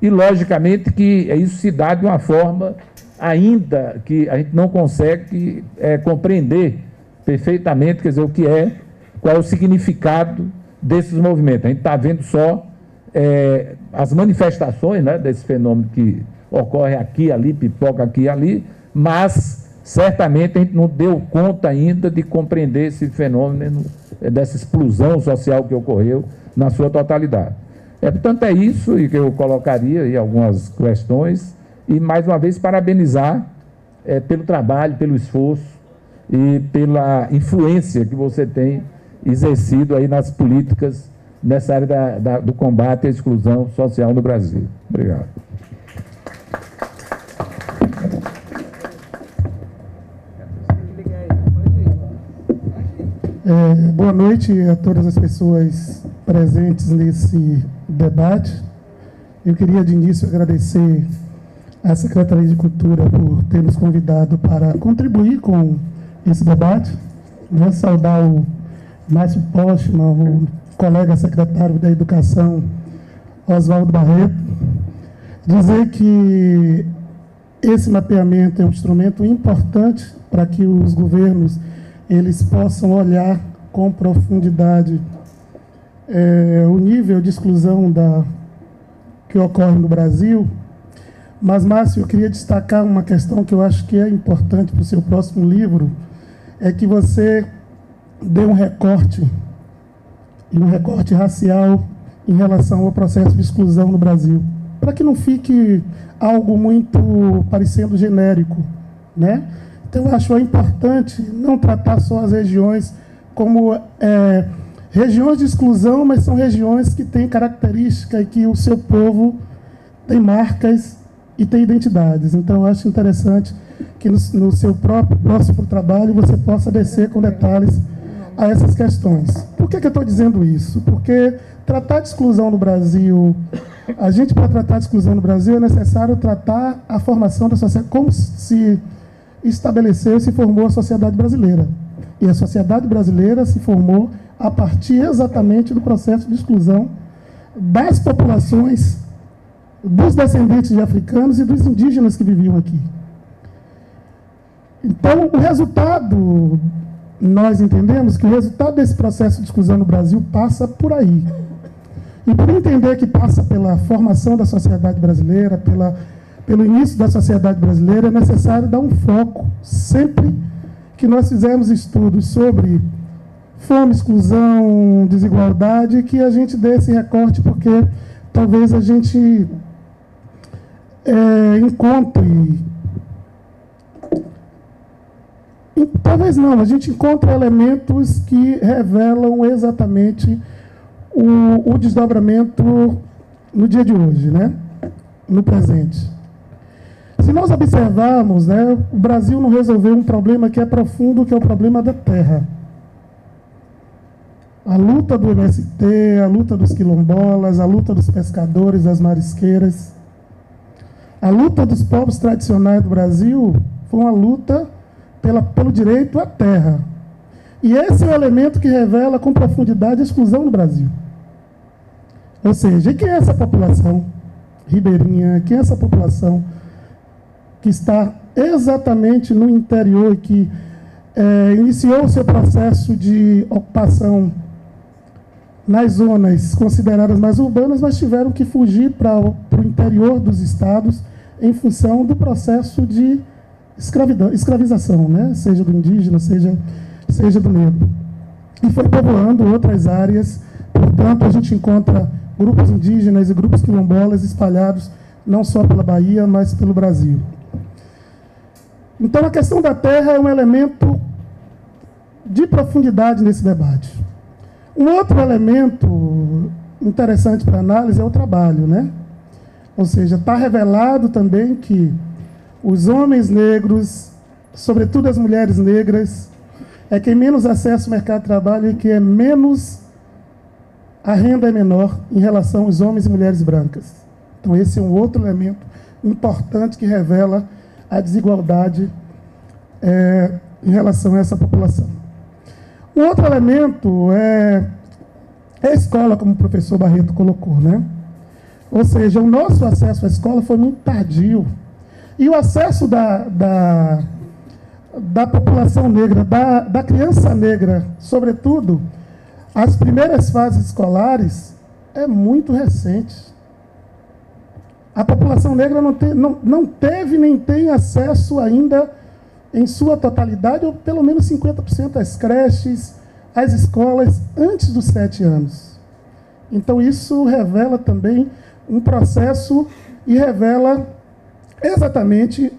C: e logicamente que isso se dá de uma forma ainda que a gente não consegue é, compreender perfeitamente, quer dizer, o que é, qual é o significado desses movimentos. A gente está vendo só é, as manifestações né, desse fenômeno que ocorre aqui, ali, pipoca aqui e ali, mas certamente a gente não deu conta ainda de compreender esse fenômeno, dessa explosão social que ocorreu na sua totalidade. É, portanto, é isso que eu colocaria aí algumas questões e, mais uma vez, parabenizar é, pelo trabalho, pelo esforço e pela influência que você tem exercido aí nas políticas nessa área da, da, do combate à exclusão social no Brasil. Obrigado.
D: É, boa noite a todas as pessoas presentes nesse debate. Eu queria de início agradecer à Secretaria de Cultura por ter nos convidado para contribuir com esse debate. Né? Saudar o Márcio Postman, o colega secretário da Educação, Oswaldo Barreto. Dizer que esse mapeamento é um instrumento importante para que os governos eles possam olhar com profundidade é, o nível de exclusão da, que ocorre no Brasil. Mas, Márcio, eu queria destacar uma questão que eu acho que é importante para o seu próximo livro, é que você dê um recorte, e um recorte racial em relação ao processo de exclusão no Brasil, para que não fique algo muito parecendo genérico, né? Então, acho importante não tratar só as regiões como é, regiões de exclusão, mas são regiões que têm característica e que o seu povo tem marcas e tem identidades. Então, acho interessante que no, no seu próprio próximo trabalho você possa descer com detalhes a essas questões. Por que, que eu estou dizendo isso? Porque tratar de exclusão no Brasil, a gente, para tratar de exclusão no Brasil, é necessário tratar a formação da sociedade, como se estabeleceu e se formou a sociedade brasileira. E a sociedade brasileira se formou a partir exatamente do processo de exclusão das populações, dos descendentes de africanos e dos indígenas que viviam aqui. Então, o resultado, nós entendemos que o resultado desse processo de exclusão no Brasil passa por aí. E por entender que passa pela formação da sociedade brasileira, pela pelo início da sociedade brasileira, é necessário dar um foco, sempre que nós fizermos estudos sobre fome, exclusão, desigualdade, que a gente dê esse recorte, porque talvez a gente é, encontre. Talvez não, a gente encontra elementos que revelam exatamente o, o desdobramento no dia de hoje, né? no presente. Se nós observarmos, né, o Brasil não resolveu um problema que é profundo, que é o problema da terra. A luta do MST, a luta dos quilombolas, a luta dos pescadores, das marisqueiras. A luta dos povos tradicionais do Brasil foi uma luta pela, pelo direito à terra. E esse é o elemento que revela com profundidade a exclusão do Brasil. Ou seja, quem é essa população ribeirinha? Quem é essa população que está exatamente no interior e que é, iniciou o seu processo de ocupação nas zonas consideradas mais urbanas, mas tiveram que fugir para o interior dos estados em função do processo de escravidão, escravização, né? seja do indígena, seja, seja do negro. E foi povoando outras áreas, portanto, a gente encontra grupos indígenas e grupos quilombolas espalhados não só pela Bahia, mas pelo Brasil. Então, a questão da terra é um elemento de profundidade nesse debate. Um outro elemento interessante para análise é o trabalho, né? Ou seja, está revelado também que os homens negros, sobretudo as mulheres negras, é quem menos acessa o mercado de trabalho e que é menos a renda é menor em relação aos homens e mulheres brancas. Então esse é um outro elemento importante que revela a desigualdade é, em relação a essa população. Um outro elemento é, é a escola, como o professor Barreto colocou, né? Ou seja, o nosso acesso à escola foi muito tardio. E o acesso da, da, da população negra, da, da criança negra, sobretudo, às primeiras fases escolares, é muito recente. A população negra não, te, não, não teve nem tem acesso ainda em sua totalidade, ou pelo menos 50% às creches, às escolas, antes dos sete anos. Então, isso revela também um processo e revela exatamente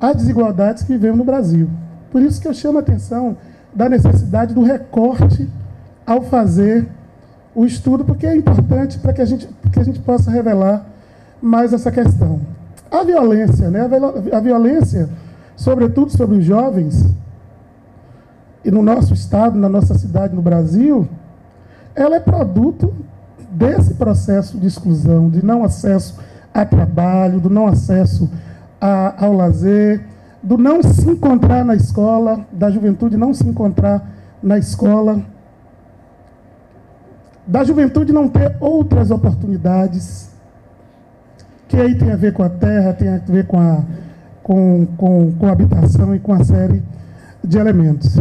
D: as desigualdades que vivemos no Brasil. Por isso que eu chamo a atenção da necessidade do recorte ao fazer o estudo, porque é importante para que a gente, que a gente possa revelar mais essa questão. A violência, né? a violência, sobretudo sobre os jovens, e no nosso estado, na nossa cidade, no Brasil, ela é produto desse processo de exclusão, de não acesso a trabalho, do não acesso a, ao lazer, do não se encontrar na escola, da juventude não se encontrar na escola, da juventude não ter outras oportunidades, que aí tem a ver com a terra, tem a ver com a, com, com, com a habitação e com a série de elementos.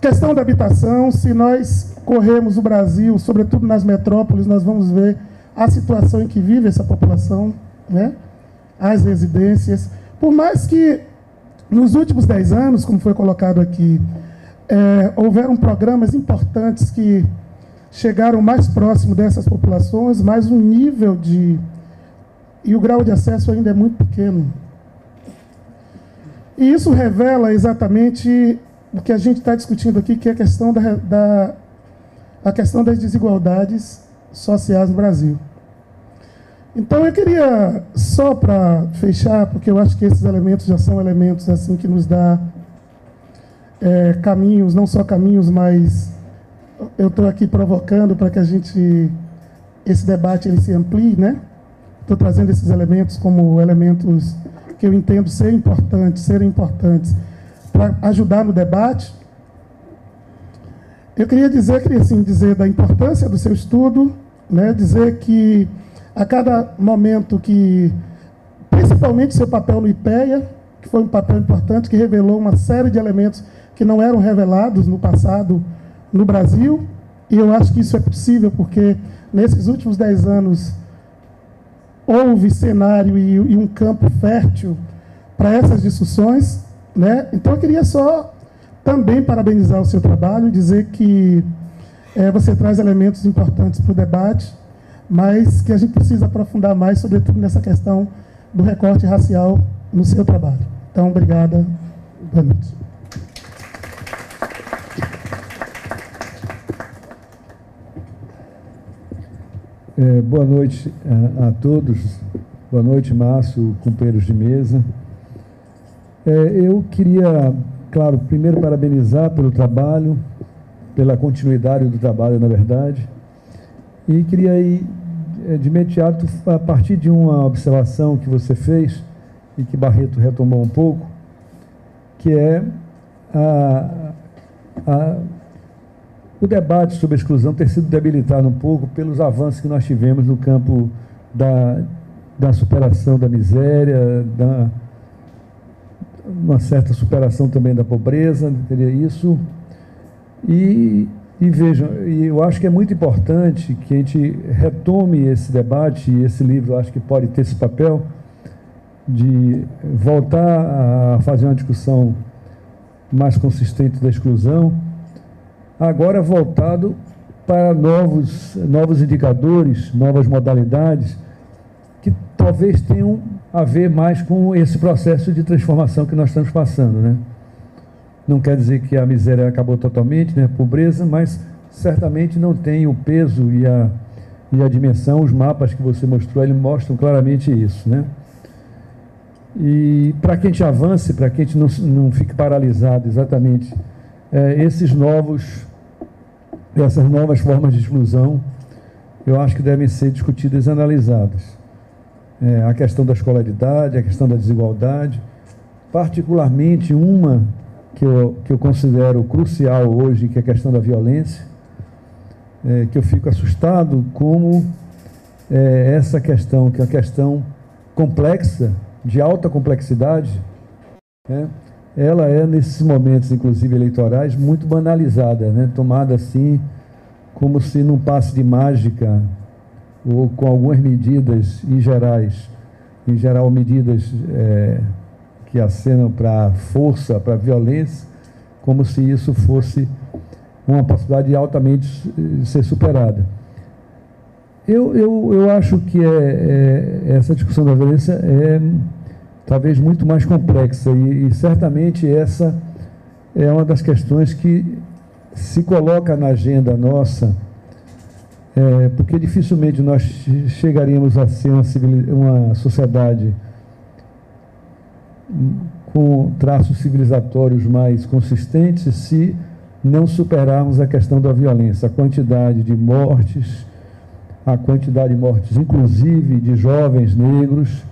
D: Questão da habitação, se nós corremos o Brasil, sobretudo nas metrópoles, nós vamos ver a situação em que vive essa população, né? as residências. Por mais que nos últimos dez anos, como foi colocado aqui, é, houveram programas importantes que chegaram mais próximo dessas populações, mas o nível de. e o grau de acesso ainda é muito pequeno. E isso revela exatamente o que a gente está discutindo aqui, que é a questão, da, da, a questão das desigualdades sociais no Brasil. Então eu queria, só para fechar, porque eu acho que esses elementos já são elementos assim que nos dá é, caminhos, não só caminhos, mas eu estou aqui provocando para que a gente, esse debate ele se amplie, né? Estou trazendo esses elementos como elementos que eu entendo ser importantes, serem importantes para ajudar no debate. Eu queria dizer, queria assim, dizer da importância do seu estudo, né, dizer que a cada momento que, principalmente seu papel no IPEA, que foi um papel importante, que revelou uma série de elementos que não eram revelados no passado no Brasil, e eu acho que isso é possível porque nesses últimos dez anos houve cenário e, e um campo fértil para essas discussões. Né? Então, eu queria só também parabenizar o seu trabalho, dizer que é, você traz elementos importantes para o debate, mas que a gente precisa aprofundar mais, sobretudo nessa questão do recorte racial no seu trabalho. Então, obrigada. Boa noite.
E: É, boa noite a, a, todos. Boa noite, Márcio, companheiros de mesa. É, eu queria, claro, primeiro parabenizar pelo trabalho, pela continuidade do trabalho, na verdade, e queria ir é, de imediato, a partir de uma observação que você fez, e que Barreto retomou um pouco, que é a, a, o debate sobre a exclusão ter sido debilitado um pouco pelos avanços que nós tivemos no campo da, da superação da miséria, da uma certa superação também da pobreza, teria isso. E, e vejam, eu acho que é muito importante que a gente retome esse debate, e esse livro acho que pode ter esse papel, de voltar a fazer uma discussão mais consistente da exclusão, agora voltado para novos, novos indicadores, novas modalidades, que talvez tenham a ver mais com esse processo de transformação que nós estamos passando, né? Não quer dizer que a miséria acabou totalmente, né? A pobreza, mas certamente não tem o peso e a, e a dimensão, os mapas que você mostrou, eles mostram claramente isso, né? E para que a gente avance, para que a gente não, não fique paralisado exatamente, é, esses novos, essas novas formas de exclusão, eu acho que devem ser discutidas e analisadas. É, a questão da escolaridade, a questão da desigualdade, particularmente uma que eu, que eu considero crucial hoje, que é a questão da violência, é, que eu fico assustado como é, essa questão, que é uma questão complexa, de alta complexidade, né, ela é, nesses momentos, inclusive eleitorais, muito banalizada, né, tomada assim, como se num passe de mágica, ou com algumas medidas em gerais, em geral medidas é, que acenam para força, para violência, como se isso fosse uma possibilidade altamente eh, ser superada. Eu, eu, eu acho que é, é, essa discussão da violência é talvez muito mais complexa. E, e, certamente essa é uma das questões que se coloca na agenda nossa, é, porque dificilmente nós chegaríamos a ser uma, uma sociedade com traços civilizatórios mais consistentes se não superarmos a questão da violência, a quantidade de mortes, a quantidade de mortes, inclusive de jovens negros,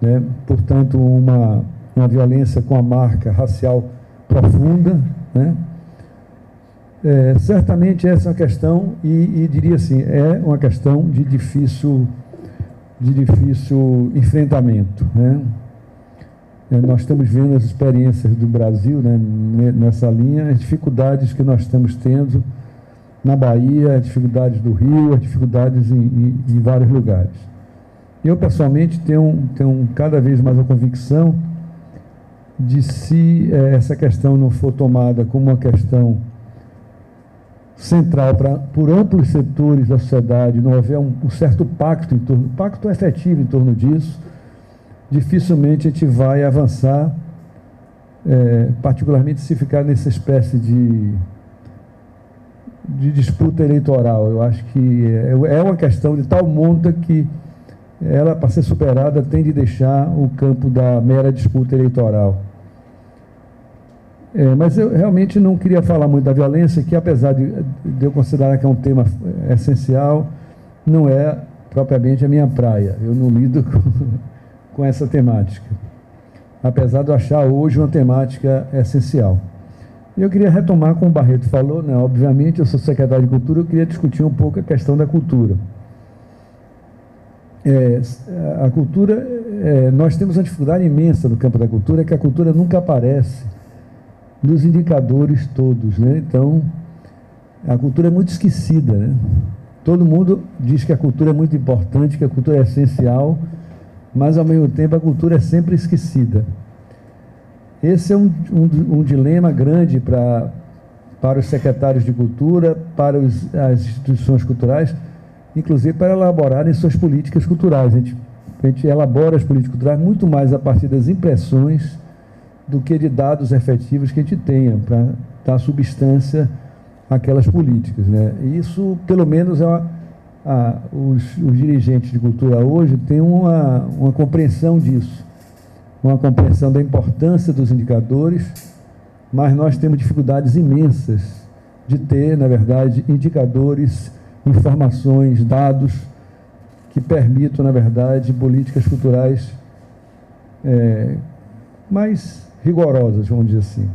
E: né? portanto, uma, uma violência com a marca racial profunda. Né? É, certamente essa é uma questão, e, e, diria assim, é uma questão de difícil, de difícil enfrentamento. Né? É, nós estamos vendo as experiências do Brasil né, nessa linha, as dificuldades que nós estamos tendo na Bahia, as dificuldades do Rio, as dificuldades em, em, em vários lugares. Eu, pessoalmente, tenho, tenho cada vez mais a convicção de se é, essa questão não for tomada como uma questão central pra, por amplos setores da sociedade, não houver um, um certo pacto em torno, pacto efetivo em torno disso, dificilmente a gente vai avançar, é, particularmente se ficar nessa espécie de, de disputa eleitoral. Eu acho que é, é uma questão de tal monta que ela, para ser superada, tem de deixar o campo da mera disputa eleitoral. É, mas eu realmente não queria falar muito da violência, que apesar de, de eu considerar que é um tema essencial, não é propriamente a minha praia. Eu não lido com com essa temática, apesar de eu achar hoje uma temática essencial. Eu queria retomar como o Barreto falou, né? obviamente eu sou secretário de Cultura, eu queria discutir um pouco a questão da cultura. É, a cultura, é, nós temos uma dificuldade imensa no campo da cultura, que a cultura nunca aparece nos indicadores todos, né? Então, a cultura é muito esquecida, né? Todo mundo diz que a cultura é muito importante, que a cultura é essencial, mas ao mesmo tempo a cultura é sempre esquecida. Esse é um, um, um dilema grande para, para os secretários de cultura, para os, as instituições culturais, inclusive para elaborarem suas políticas culturais. A gente, a gente elabora as políticas culturais muito mais a partir das impressões do que de dados efetivos que a gente tenha para dar substância àquelas políticas. Né? E isso, pelo menos, é uma ah, os, os, dirigentes de cultura hoje têm uma, uma compreensão disso, uma compreensão da importância dos indicadores, mas nós temos dificuldades imensas de ter, na verdade, indicadores, informações, dados que permitam, na verdade, políticas culturais é, mais rigorosas, vamos dizer assim.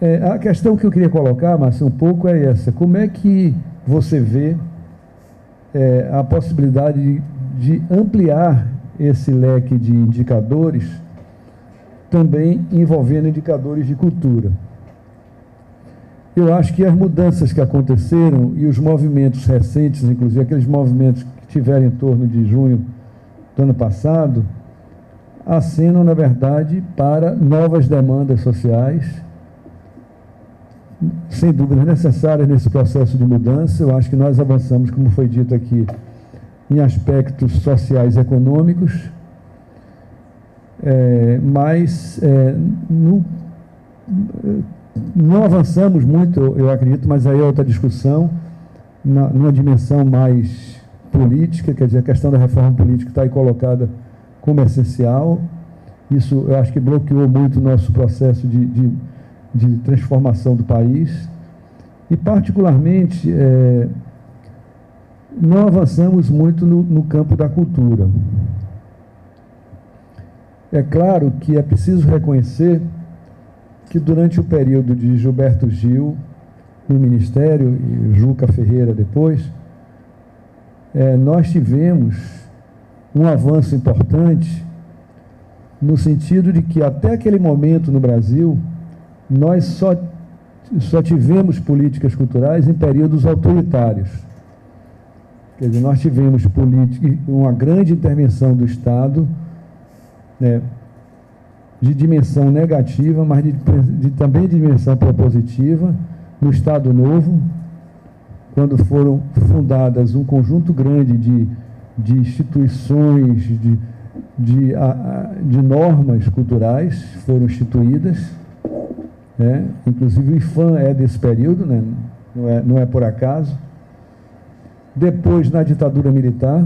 E: É, a questão que eu queria colocar, Márcio, um pouco é essa: como é que você vê é, a possibilidade de, de ampliar esse leque de indicadores, também envolvendo indicadores de cultura. Eu acho que as mudanças que aconteceram e os movimentos recentes, inclusive aqueles movimentos que tiveram em torno de junho do ano passado, acenam, na verdade, para novas demandas sociais sem dúvidas necessárias nesse processo de mudança. Eu acho que nós avançamos, como foi dito aqui, em aspectos sociais e econômicos, é, mas é, no, não avançamos muito, eu acredito, mas aí é outra discussão, na, numa dimensão mais política, quer dizer, a questão da reforma política está aí colocada como essencial. Isso eu acho que bloqueou muito o nosso processo de, de de transformação do país e, particularmente, é, não avançamos muito no, no campo da cultura. É claro que é preciso reconhecer que durante o período de Gilberto Gil no Ministério e Juca Ferreira depois, é, nós tivemos um avanço importante no sentido de que até aquele momento no Brasil nós só, só tivemos políticas culturais em períodos autoritários. Quer dizer, nós tivemos uma grande intervenção do Estado, né, de dimensão negativa, mas de, de, também de dimensão propositiva, no Estado Novo, quando foram fundadas um conjunto grande de, de instituições, de, de, de normas culturais foram instituídas, né? inclusive o IFAM é desse período, né? não, é, não é por acaso. Depois, na ditadura militar,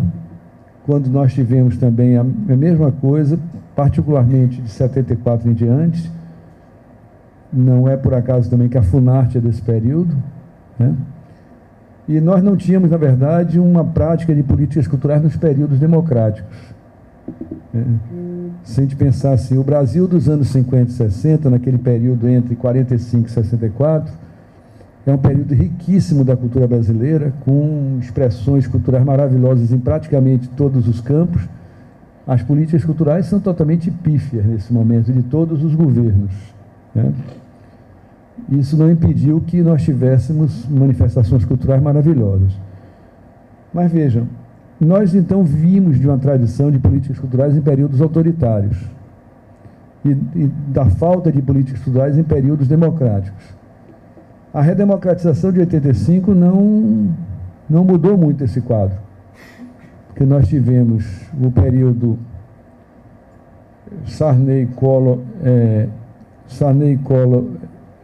E: quando nós tivemos também a, mesma coisa, particularmente de 74 em diante, não é por acaso também que a Funarte é desse período, né? E nós não tínhamos, na verdade, uma prática de políticas culturais nos períodos democráticos. Né? Se a gente pensar assim, o Brasil dos anos 50 e 60, naquele período entre 45 e 64, é um período riquíssimo da cultura brasileira, com expressões culturais maravilhosas em praticamente todos os campos. As políticas culturais são totalmente pífias nesse momento de todos os governos. Né? Isso não impediu que nós tivéssemos manifestações culturais maravilhosas. Mas vejam, nós então vimos de uma tradição de políticas culturais em períodos autoritários e, e da falta de políticas culturais em períodos democráticos. A redemocratização de 85 não, não mudou muito esse quadro, porque nós tivemos o período Sarney, Collor, é, Sarney, Collor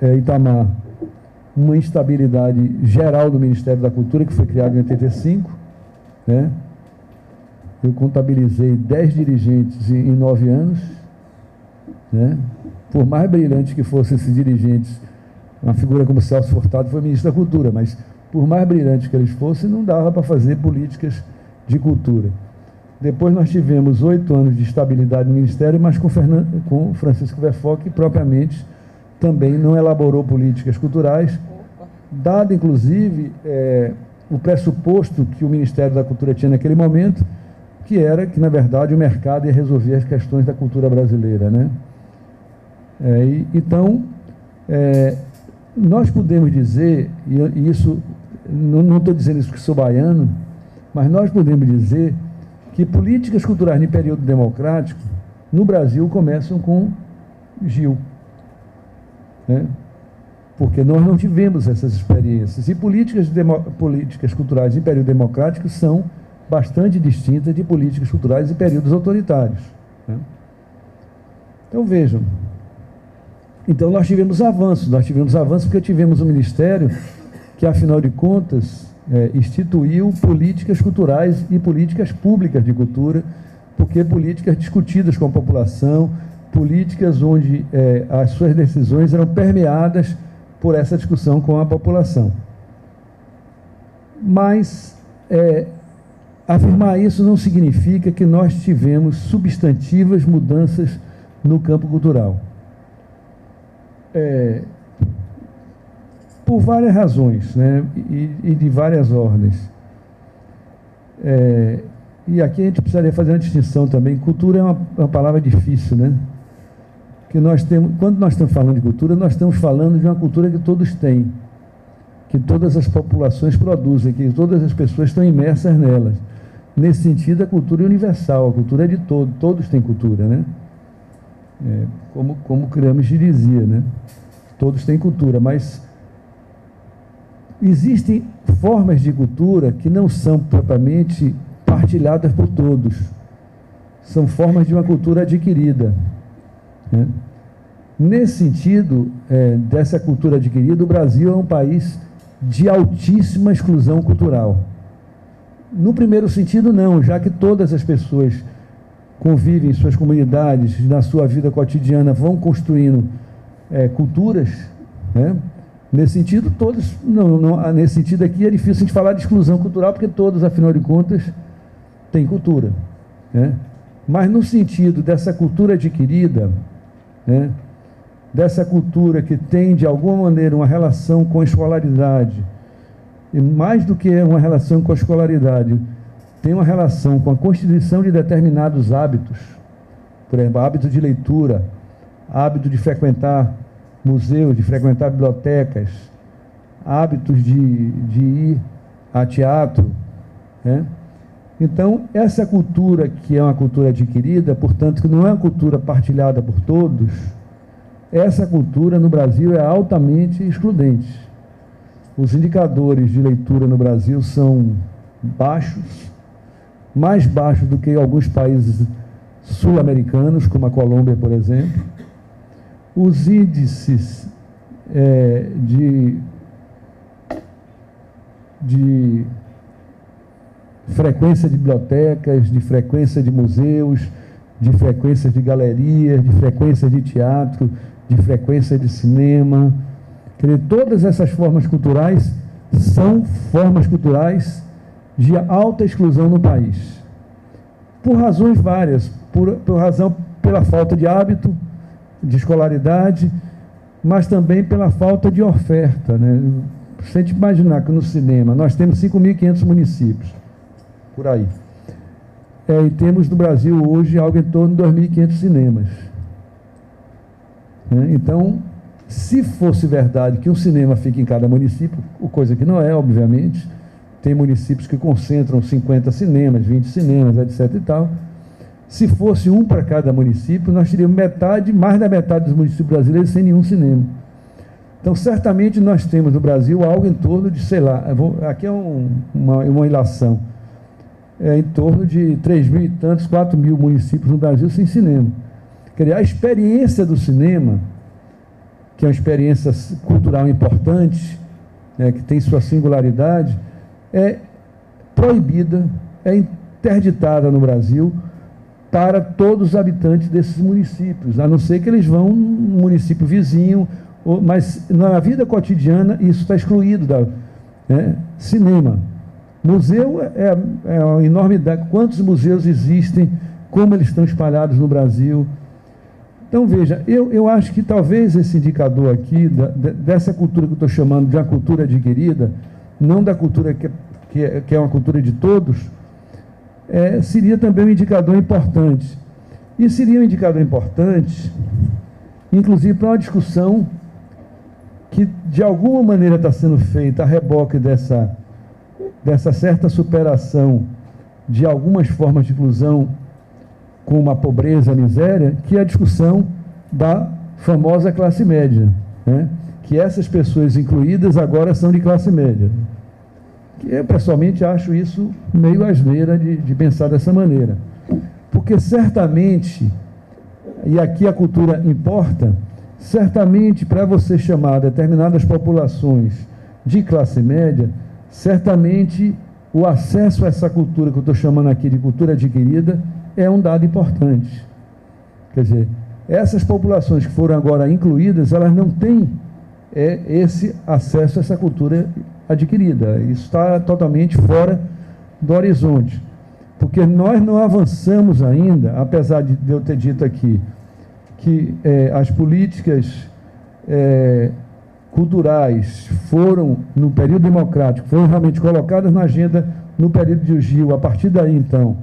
E: é, Itamar uma instabilidade geral do Ministério da Cultura, que foi criado em 85. Né? Eu contabilizei 10 dirigentes em, em nove anos. Né? Por mais brilhantes que fossem esses dirigentes, uma figura como Celso Furtado foi ministro da Cultura, mas por mais brilhantes que eles fossem, não dava para fazer políticas de cultura. Depois nós tivemos oito anos de estabilidade no Ministério, mas com, Fernando, com Francisco Verfoc, propriamente também não elaborou políticas culturais, dado inclusive é, o pressuposto que o Ministério da Cultura tinha naquele momento, que era que, na verdade, o mercado ia resolver as questões da cultura brasileira. Né? É, e, então, é, nós podemos dizer, e isso, não estou dizendo isso porque sou baiano, mas nós podemos dizer que políticas culturais no período democrático, no Brasil, começam com Gil né? porque nós não tivemos essas experiências. E políticas, políticas culturais em período democrático são bastante distintas de políticas culturais em períodos autoritários. Né? Então vejam. Então nós tivemos avanços, nós tivemos avanços porque tivemos um ministério que, afinal de contas, é, instituiu políticas culturais e políticas públicas de cultura, porque políticas discutidas com a população, políticas onde é, as suas decisões eram permeadas por essa discussão com a população. Mas é, afirmar isso não significa que nós tivemos substantivas mudanças no campo cultural. É, por várias razões, né, e, e de várias ordens. É, e aqui a gente precisaria fazer uma distinção também. Cultura é uma, uma palavra difícil, né? que nós temos, quando nós estamos falando de cultura, nós estamos falando de uma cultura que todos têm, que todas as populações produzem, que todas as pessoas estão imersas nelas. Nesse sentido, a cultura é universal, a cultura é de todos, todos têm cultura, né? É, como, como Gramsci dizia, né? Todos têm cultura, mas existem formas de cultura que não são propriamente partilhadas por todos. São formas de uma cultura adquirida. Né? Nesse sentido, é, dessa cultura adquirida, o Brasil é um país de altíssima exclusão cultural. No primeiro sentido, não, já que todas as pessoas convivem em suas comunidades, na sua vida cotidiana, vão construindo é, culturas, né? Nesse sentido, todos, não, não, nesse sentido aqui é difícil a gente falar de exclusão cultural, porque todos, afinal de contas, têm cultura. Né? mas no sentido dessa cultura adquirida, né, dessa cultura que tem, de alguma maneira, uma relação com a escolaridade, e mais do que uma relação com a escolaridade, tem uma relação com a constituição de determinados hábitos, por exemplo, hábito de leitura, hábito de frequentar museus, de frequentar bibliotecas, hábitos de, de ir a teatro. Né? Então, essa cultura, que é uma cultura adquirida, portanto, que não é uma cultura partilhada por todos, essa cultura no Brasil é altamente excludente. Os indicadores de leitura no Brasil são baixos, mais baixos do que alguns países sul-americanos, como a Colômbia, por exemplo. Os índices é, de de frequência de bibliotecas, de frequência de museus, de frequência de galerias, de frequência de teatro, de frequência de cinema. Quer dizer, todas essas formas culturais são formas culturais de alta exclusão no país. Por razões várias, por, por razão pela falta de hábito, de escolaridade, mas também pela falta de oferta. Né? Se a gente imaginar que no cinema nós temos 5.500 municípios, por aí. É, e temos no Brasil hoje algo em torno de 2.500 cinemas. É, então, se fosse verdade que um cinema fica em cada município, coisa que não é, obviamente, tem municípios que concentram 50 cinemas, 20 cinemas, etc. e tal. Se fosse um para cada município, nós teríamos metade, mais da metade dos municípios brasileiros sem nenhum cinema. Então, certamente nós temos no Brasil algo em torno de, sei lá, vou, aqui é um, uma, uma ilação, é em torno de 3 mil e tantos, 4 mil municípios no Brasil sem cinema. Quer dizer, a experiência do cinema, que é uma experiência cultural importante, né, que tem sua singularidade, é proibida, é interditada no Brasil para todos os habitantes desses municípios, a não ser que eles vão num município vizinho mas na vida cotidiana isso está excluído da né? cinema. Museu é, é uma enormidade. Quantos museus existem? Como eles estão espalhados no Brasil? Então veja, eu, eu acho que talvez esse indicador aqui da, dessa cultura que eu estou chamando de uma cultura adquirida, não da cultura que, que, é, que é uma cultura de todos, é, seria também um indicador importante. E seria um indicador importante, inclusive para uma discussão que de alguma maneira está sendo feita a reboque dessa, dessa certa superação de algumas formas de inclusão com a pobreza, a miséria, que é a discussão da famosa classe média, né? Que essas pessoas incluídas agora são de classe média. Eu, pessoalmente, acho isso meio asneira de, de pensar dessa maneira. Porque certamente, e aqui a cultura importa, Certamente, para você chamar determinadas populações de classe média, certamente o acesso a essa cultura que eu estou chamando aqui de cultura adquirida é um dado importante. Quer dizer, essas populações que foram agora incluídas, elas não têm é, esse acesso a essa cultura adquirida. Isso está totalmente fora do horizonte. Porque nós não avançamos ainda, apesar de eu ter dito aqui que é, as políticas é, culturais foram, no período democrático, foram realmente colocadas na agenda no período de Gil. A partir daí, então,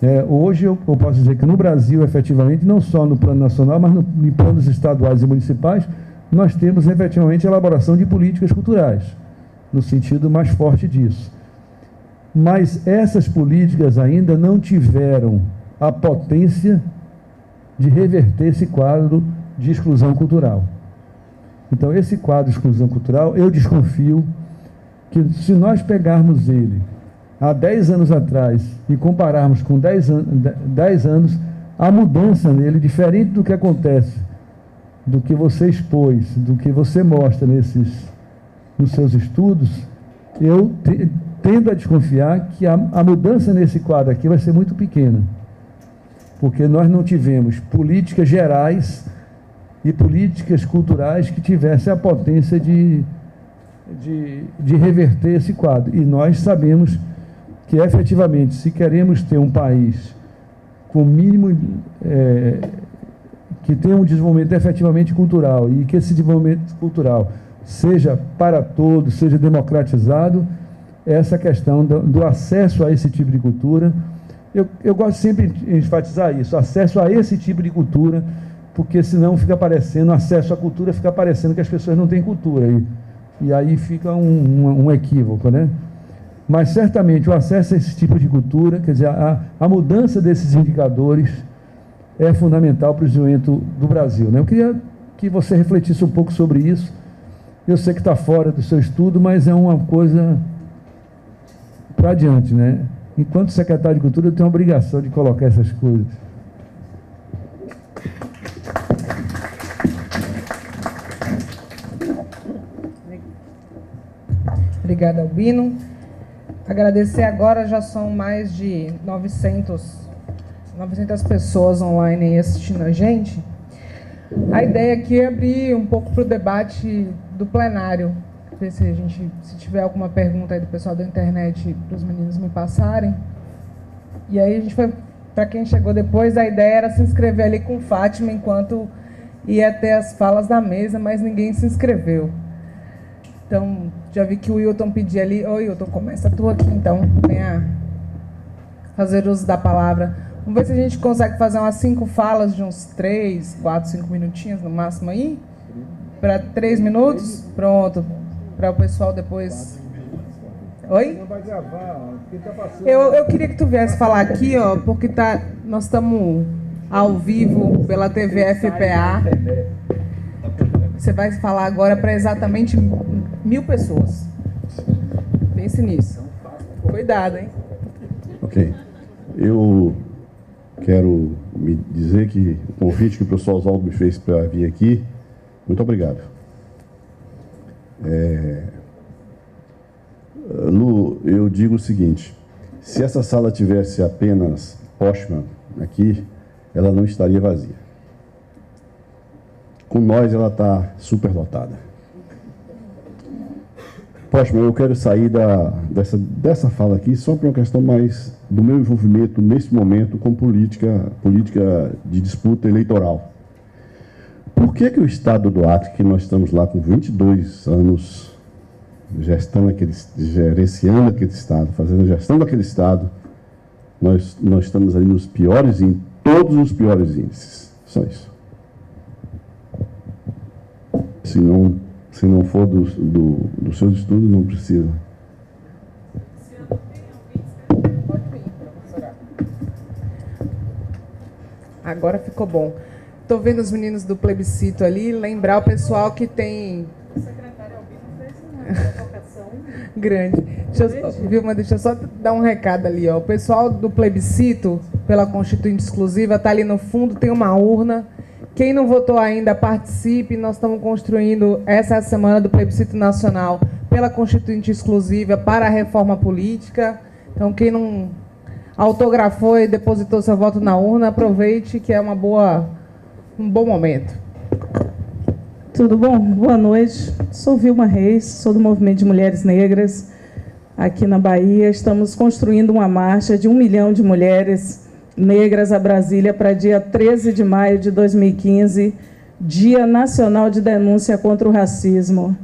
E: é, hoje eu, eu, posso dizer que no Brasil, efetivamente, não só no plano nacional, mas no, em planos estaduais e municipais, nós temos efetivamente a elaboração de políticas culturais, no sentido mais forte disso. Mas essas políticas ainda não tiveram a potência de reverter esse quadro de exclusão cultural. Então, esse quadro de exclusão cultural, eu desconfio que se nós pegarmos ele há 10 anos atrás e compararmos com 10, an 10 anos, a mudança nele, diferente do que acontece, do que você expôs, do que você mostra nesses, nos seus estudos, eu te, tendo a desconfiar que a, a mudança nesse quadro aqui vai ser muito pequena porque nós não tivemos políticas gerais e políticas culturais que tivessem a potência de, de, de reverter esse quadro. E nós sabemos que, efetivamente, se queremos ter um país com mínimo é, que tenha um desenvolvimento efetivamente cultural e que esse desenvolvimento cultural seja para todos, seja democratizado, essa questão do, do acesso a esse tipo de cultura. Eu, eu gosto sempre de enfatizar isso, acesso a esse tipo de cultura, porque senão fica parecendo, acesso à cultura fica parecendo que as pessoas não têm cultura. E, e aí fica um, um, um equívoco, né? Mas certamente o acesso a esse tipo de cultura, quer dizer, a, a mudança desses indicadores é fundamental para o desenvolvimento do Brasil. Né? Eu queria que você refletisse um pouco sobre isso. Eu sei que está fora do seu estudo, mas é uma coisa para adiante. Né? Enquanto secretário de Cultura, eu tenho a obrigação de colocar essas coisas.
A: Obrigada, Albino. Agradecer agora, já são mais de 900, 900 pessoas online assistindo a gente. A ideia aqui é abrir um pouco para o debate do plenário. Ver se a gente, se tiver alguma pergunta aí do pessoal da internet, para os meninos me passarem. E aí a gente foi, para quem chegou depois, a ideia era se inscrever ali com Fátima enquanto ia ter as falas da mesa, mas ninguém se inscreveu. Então, já vi que o Wilton pediu ali. Oi, Wilton, começa tu aqui então. Venha fazer uso da palavra. Vamos ver se a gente consegue fazer umas cinco falas de uns três, quatro, cinco minutinhos no máximo aí. Para três minutos? Pronto. Para o pessoal depois. Oi? Eu, eu queria que tu viesse falar aqui, ó, porque tá, nós estamos ao vivo pela TV FPA. Você vai falar agora para exatamente mil pessoas. Pense nisso. Cuidado, hein?
F: Ok. Eu quero me dizer que o convite que o professor Oswaldo me fez para vir aqui, muito obrigado. É... Lu, eu digo o seguinte: se essa sala tivesse apenas Postman aqui, ela não estaria vazia. Com nós ela está superlotada. Próximo, eu quero sair da, dessa, dessa fala aqui só para uma questão mais do meu envolvimento nesse momento com política, política de disputa eleitoral. Por que, que o Estado do Acre, que nós estamos lá com 22 anos gestando aquele, gerenciando aquele Estado, fazendo a gestão daquele Estado, nós, nós estamos ali nos piores, em todos os piores índices. Só isso. Se não, se não for do, do, do seu estudo, não precisa.
A: Agora ficou bom. Estou vendo os meninos do plebiscito ali, lembrar o pessoal que tem. O secretário Albino fez uma grande. Deixa eu, Vilma, deixa eu só dar um recado ali. Ó. O pessoal do plebiscito, pela Constituinte Exclusiva, está ali no fundo, tem uma urna quem não votou ainda, participe. Nós estamos construindo essa semana do plebiscito nacional pela Constituinte Exclusiva para a reforma política. Então, quem não autografou e depositou seu voto na urna, aproveite que é uma boa, um bom momento.
G: Tudo bom? Boa noite. Sou Vilma Reis, sou do Movimento de Mulheres Negras aqui na Bahia. Estamos construindo uma marcha de um milhão de mulheres Negras a Brasília para dia 13 de maio de 2015, Dia Nacional de Denúncia contra o Racismo.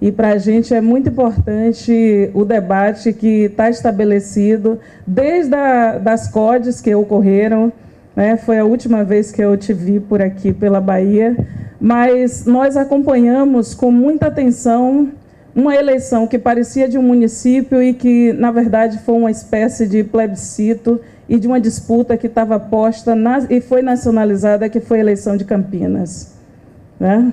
G: E para a gente é muito importante o debate que está estabelecido desde a, das CODES que ocorreram, né? foi a última vez que eu te vi por aqui pela Bahia, mas nós acompanhamos com muita atenção uma eleição que parecia de um município e que, na verdade, foi uma espécie de plebiscito e de uma disputa que estava posta na, e foi nacionalizada, que foi a eleição de Campinas. Né?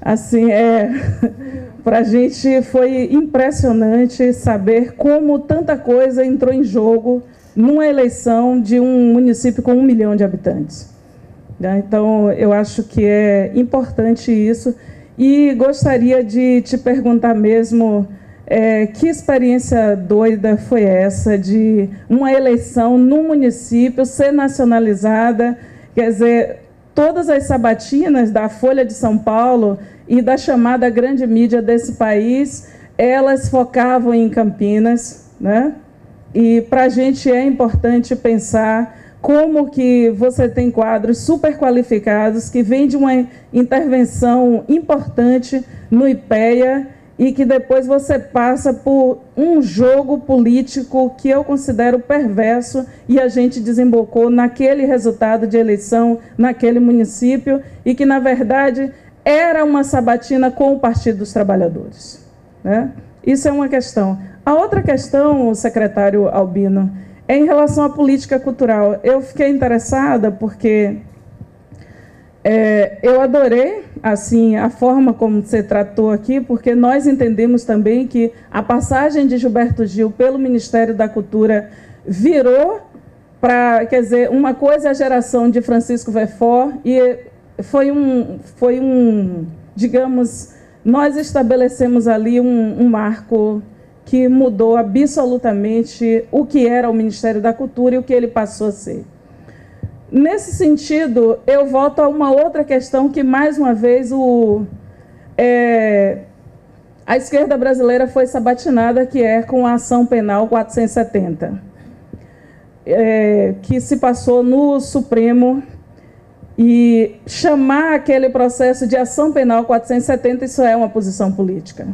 G: Assim, é, para a gente foi impressionante saber como tanta coisa entrou em jogo numa eleição de um município com um milhão de habitantes. Né? Então, eu acho que é importante isso. E gostaria de te perguntar mesmo é, que experiência doida foi essa de uma eleição no município ser nacionalizada? Quer dizer, todas as sabatinas da Folha de São Paulo e da chamada grande mídia desse país, elas focavam em Campinas, né? E para a gente é importante pensar como que você tem quadros super qualificados que vêm de uma intervenção importante no IPEA e que depois você passa por um jogo político que eu considero perverso e a gente desembocou naquele resultado de eleição naquele município e que na verdade era uma sabatina com o Partido dos Trabalhadores. Né? Isso é uma questão. A outra questão, secretário Albino, em relação à política cultural. Eu fiquei interessada porque é, eu adorei assim a forma como você tratou aqui, porque nós entendemos também que a passagem de Gilberto Gil pelo Ministério da Cultura virou para, quer dizer, uma coisa é a geração de Francisco Vefor e foi um, foi um, digamos, nós estabelecemos ali um, um marco que mudou absolutamente o que era o Ministério da Cultura e o que ele passou a ser. Nesse sentido, eu volto a uma outra questão que, mais uma vez, o, é, a esquerda brasileira foi sabatinada, que é com a ação penal 470, é, que se passou no Supremo e chamar aquele processo de ação penal 470, isso é uma posição política.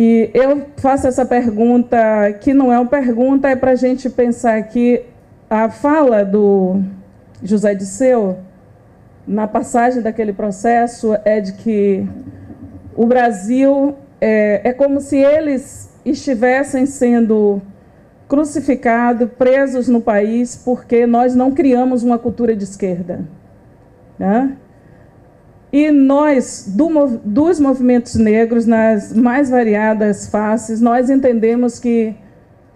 G: E eu faço essa pergunta, que não é uma pergunta, é para a gente pensar que a fala do José Disseu, na passagem daquele processo, é de que o Brasil é, é como se eles estivessem sendo crucificados, presos no país, porque nós não criamos uma cultura de esquerda. Né? E nós, do, dos movimentos negros, nas mais variadas faces, nós entendemos que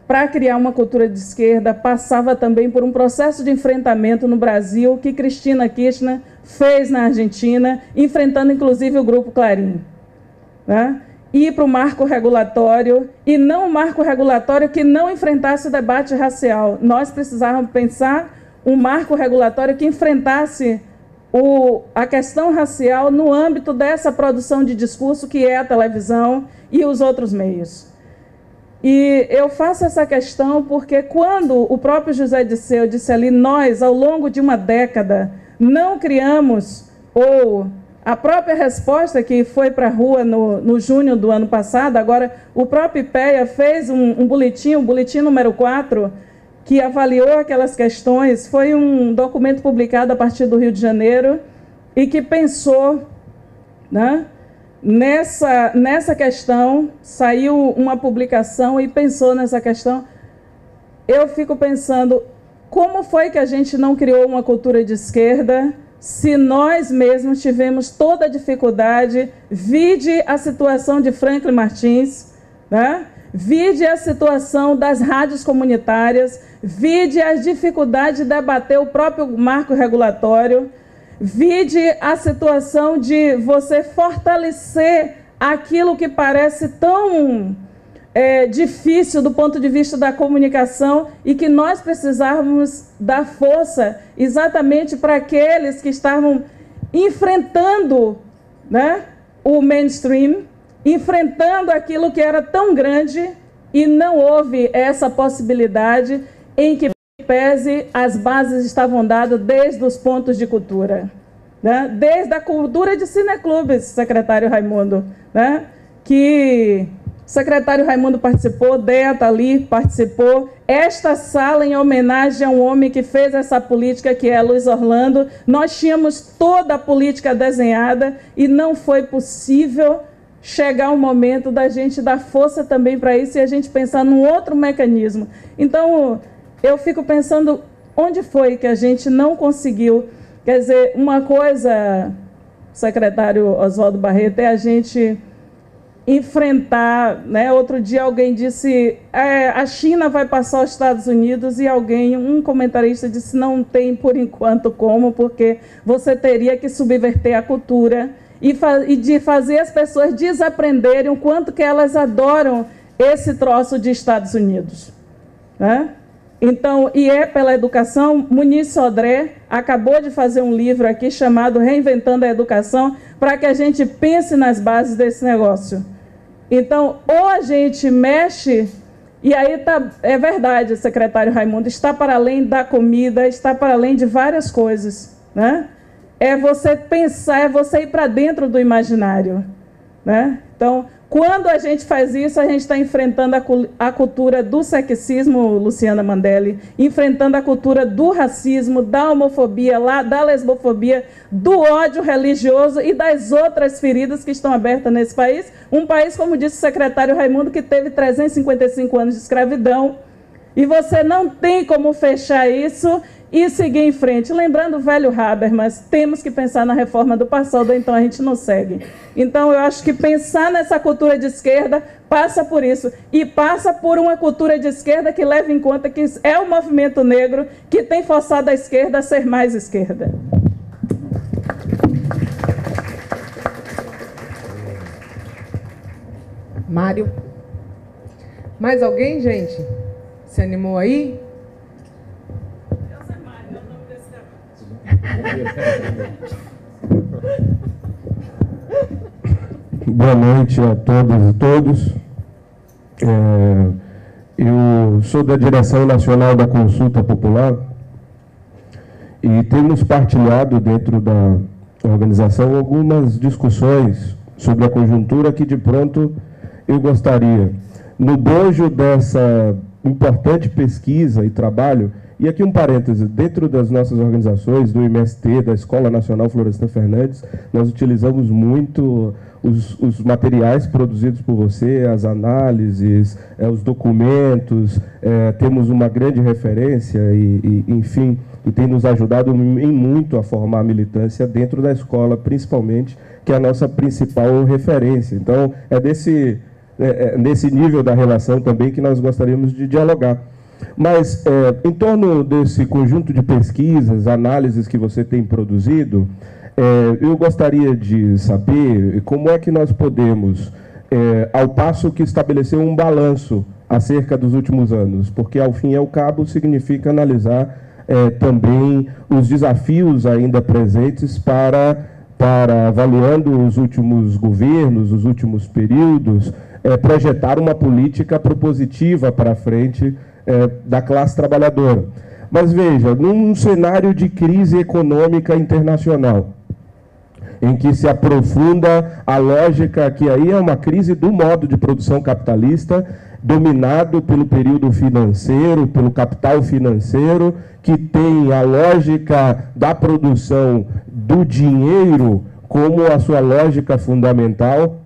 G: para criar uma cultura de esquerda passava também por um processo de enfrentamento no Brasil que Cristina Kirchner fez na Argentina, enfrentando inclusive o Grupo Clarim. Né? Ir para o marco regulatório e não um marco regulatório que não enfrentasse o debate racial. Nós precisávamos pensar um marco regulatório que enfrentasse o, a questão racial no âmbito dessa produção de discurso que é a televisão e os outros meios. E eu faço essa questão porque quando o próprio José Disseu disse ali, nós, ao longo de uma década, não criamos, ou a própria resposta que foi para a rua no, no junho do ano passado, agora o próprio IPEA fez um, um boletim, o boletim número 4, que avaliou aquelas questões, foi um documento publicado a partir do Rio de Janeiro e que pensou né, nessa, nessa questão, saiu uma publicação e pensou nessa questão. Eu fico pensando, como foi que a gente não criou uma cultura de esquerda se nós mesmos tivemos toda a dificuldade, vide a situação de Franklin Martins, né? Vide a situação das rádios comunitárias, vide as dificuldades de debater o próprio marco regulatório, vide a situação de você fortalecer aquilo que parece tão é, difícil do ponto de vista da comunicação e que nós precisávamos dar força exatamente para aqueles que estavam enfrentando né, o mainstream enfrentando aquilo que era tão grande e não houve essa possibilidade em que pese as bases estavam dadas desde os pontos de cultura. Né? Desde a cultura de cineclubes, secretário Raimundo, né? que secretário Raimundo participou, está ali, participou. Esta sala em homenagem a um homem que fez essa política, que é Luiz Orlando. Nós tínhamos toda a política desenhada e não foi possível chegar o momento da gente dar força também para isso e a gente pensar num outro mecanismo. Então, eu fico pensando onde foi que a gente não conseguiu. Quer dizer, uma coisa, secretário Oswaldo Barreto, é a gente enfrentar, né? Outro dia alguém disse, é, a China vai passar os Estados Unidos e alguém, um comentarista disse, não tem por enquanto como, porque você teria que subverter a cultura e, e de fazer as pessoas desaprenderem o quanto que elas adoram esse troço de Estados Unidos. Né? Então, e é pela educação, Muniz Sodré acabou de fazer um livro aqui chamado Reinventando a Educação, para que a gente pense nas bases desse negócio. Então, ou a gente mexe E aí tá, é verdade, secretário Raimundo, está para além da comida, está para além de várias coisas. Né? É você pensar, é você ir para dentro do imaginário. Né? Então, quando a gente faz isso, a gente está enfrentando a, a, cultura do sexismo, Luciana Mandelli, enfrentando a cultura do racismo, da homofobia, lá, da lesbofobia, do ódio religioso e das outras feridas que estão abertas nesse país. Um país, como disse o secretário Raimundo, que teve 355 anos de escravidão. E você não tem como fechar isso e seguir em frente. Lembrando o velho Habermas, temos que pensar na reforma do passado, então a gente não segue. Então eu acho que pensar nessa cultura de esquerda passa por isso. E passa por uma cultura de esquerda que leva em conta que é o movimento negro que tem forçado a esquerda a ser mais esquerda.
A: Mário. Mais alguém, gente? Se animou aí?
H: Boa noite a todas e todos. É, eu sou da direção nacional da Consulta Popular e temos partilhado dentro da organização algumas discussões sobre a conjuntura que de pronto eu gostaria, no bojo dessa importante pesquisa e trabalho, e aqui um parêntese, dentro das nossas organizações, do MST, da Escola Nacional Florestan Fernandes, nós utilizamos muito os, os materiais produzidos por você, as análises, é, os documentos, é, temos uma grande referência e, e, enfim, e tem nos ajudado em muito a formar a militância dentro da escola, principalmente, que é a nossa principal referência. Então, é desse, é, é nesse nível da relação também que nós gostaríamos de dialogar. Mas, é, em torno desse conjunto de pesquisas, análises que você tem produzido, é, eu gostaria de saber como é que nós podemos, é, ao passo que estabelecer um balanço acerca dos últimos anos, porque, ao fim e ao cabo, significa analisar é, também os desafios ainda presentes para, para, avaliando os últimos governos, os últimos períodos, é, projetar uma política propositiva para frente é, da classe trabalhadora. Mas veja, num cenário de crise econômica internacional, em que se aprofunda a lógica que aí é uma crise do modo de produção capitalista, dominado pelo período financeiro, pelo capital financeiro, que tem a lógica da produção do dinheiro como a sua lógica fundamental.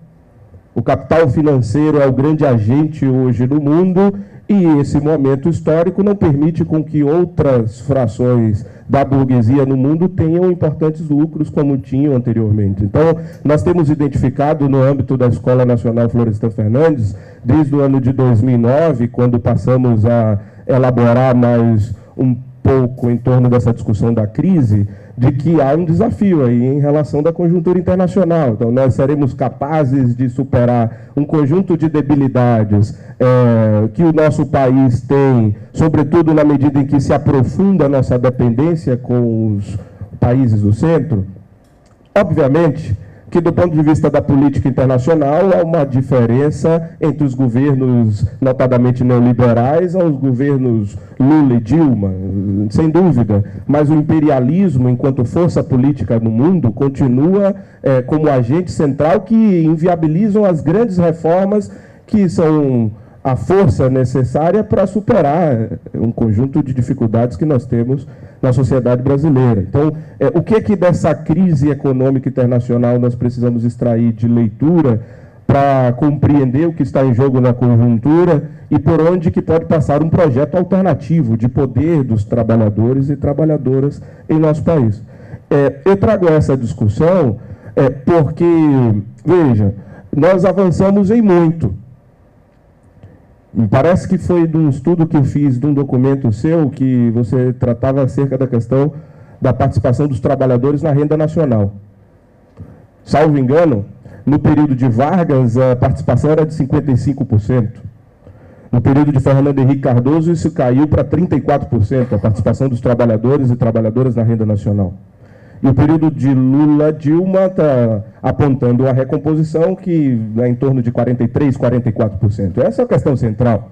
H: O capital financeiro é o grande agente hoje no mundo e esse momento histórico não permite com que outras frações da burguesia no mundo tenham importantes lucros como tinham anteriormente. Então, nós temos identificado no âmbito da Escola Nacional Florestan Fernandes, desde o ano de 2009, quando passamos a elaborar mais um pouco em torno dessa discussão da crise, de que há um desafio aí em relação da conjuntura internacional. Então, nós seremos capazes de superar um conjunto de debilidades é, que o nosso país tem, sobretudo na medida em que se aprofunda a nossa dependência com os países do centro. Obviamente, que, do ponto de vista da política internacional, há uma diferença entre os governos, notadamente neoliberais, aos governos Lula e Dilma, sem dúvida. Mas o imperialismo, enquanto força política no mundo, continua é, como agente central que inviabilizam as grandes reformas que são a força necessária para superar um conjunto de dificuldades que nós temos na sociedade brasileira. Então, é, o que que dessa crise econômica internacional nós precisamos extrair de leitura para compreender o que está em jogo na conjuntura e por onde que pode passar um projeto alternativo de poder dos trabalhadores e trabalhadoras em nosso país. É, eu trago essa discussão é, porque, veja, nós avançamos em muito parece que foi de um estudo que eu fiz, de um documento seu, que você tratava acerca da questão da participação dos trabalhadores na renda nacional. Salvo engano, no período de Vargas, a participação era de 55%. No período de Fernando Henrique Cardoso, isso caiu para 34%, a participação dos trabalhadores e trabalhadoras na renda nacional. E o período de Lula-Dilma está apontando uma recomposição que é em torno de 43%, 44%. Essa é a questão central.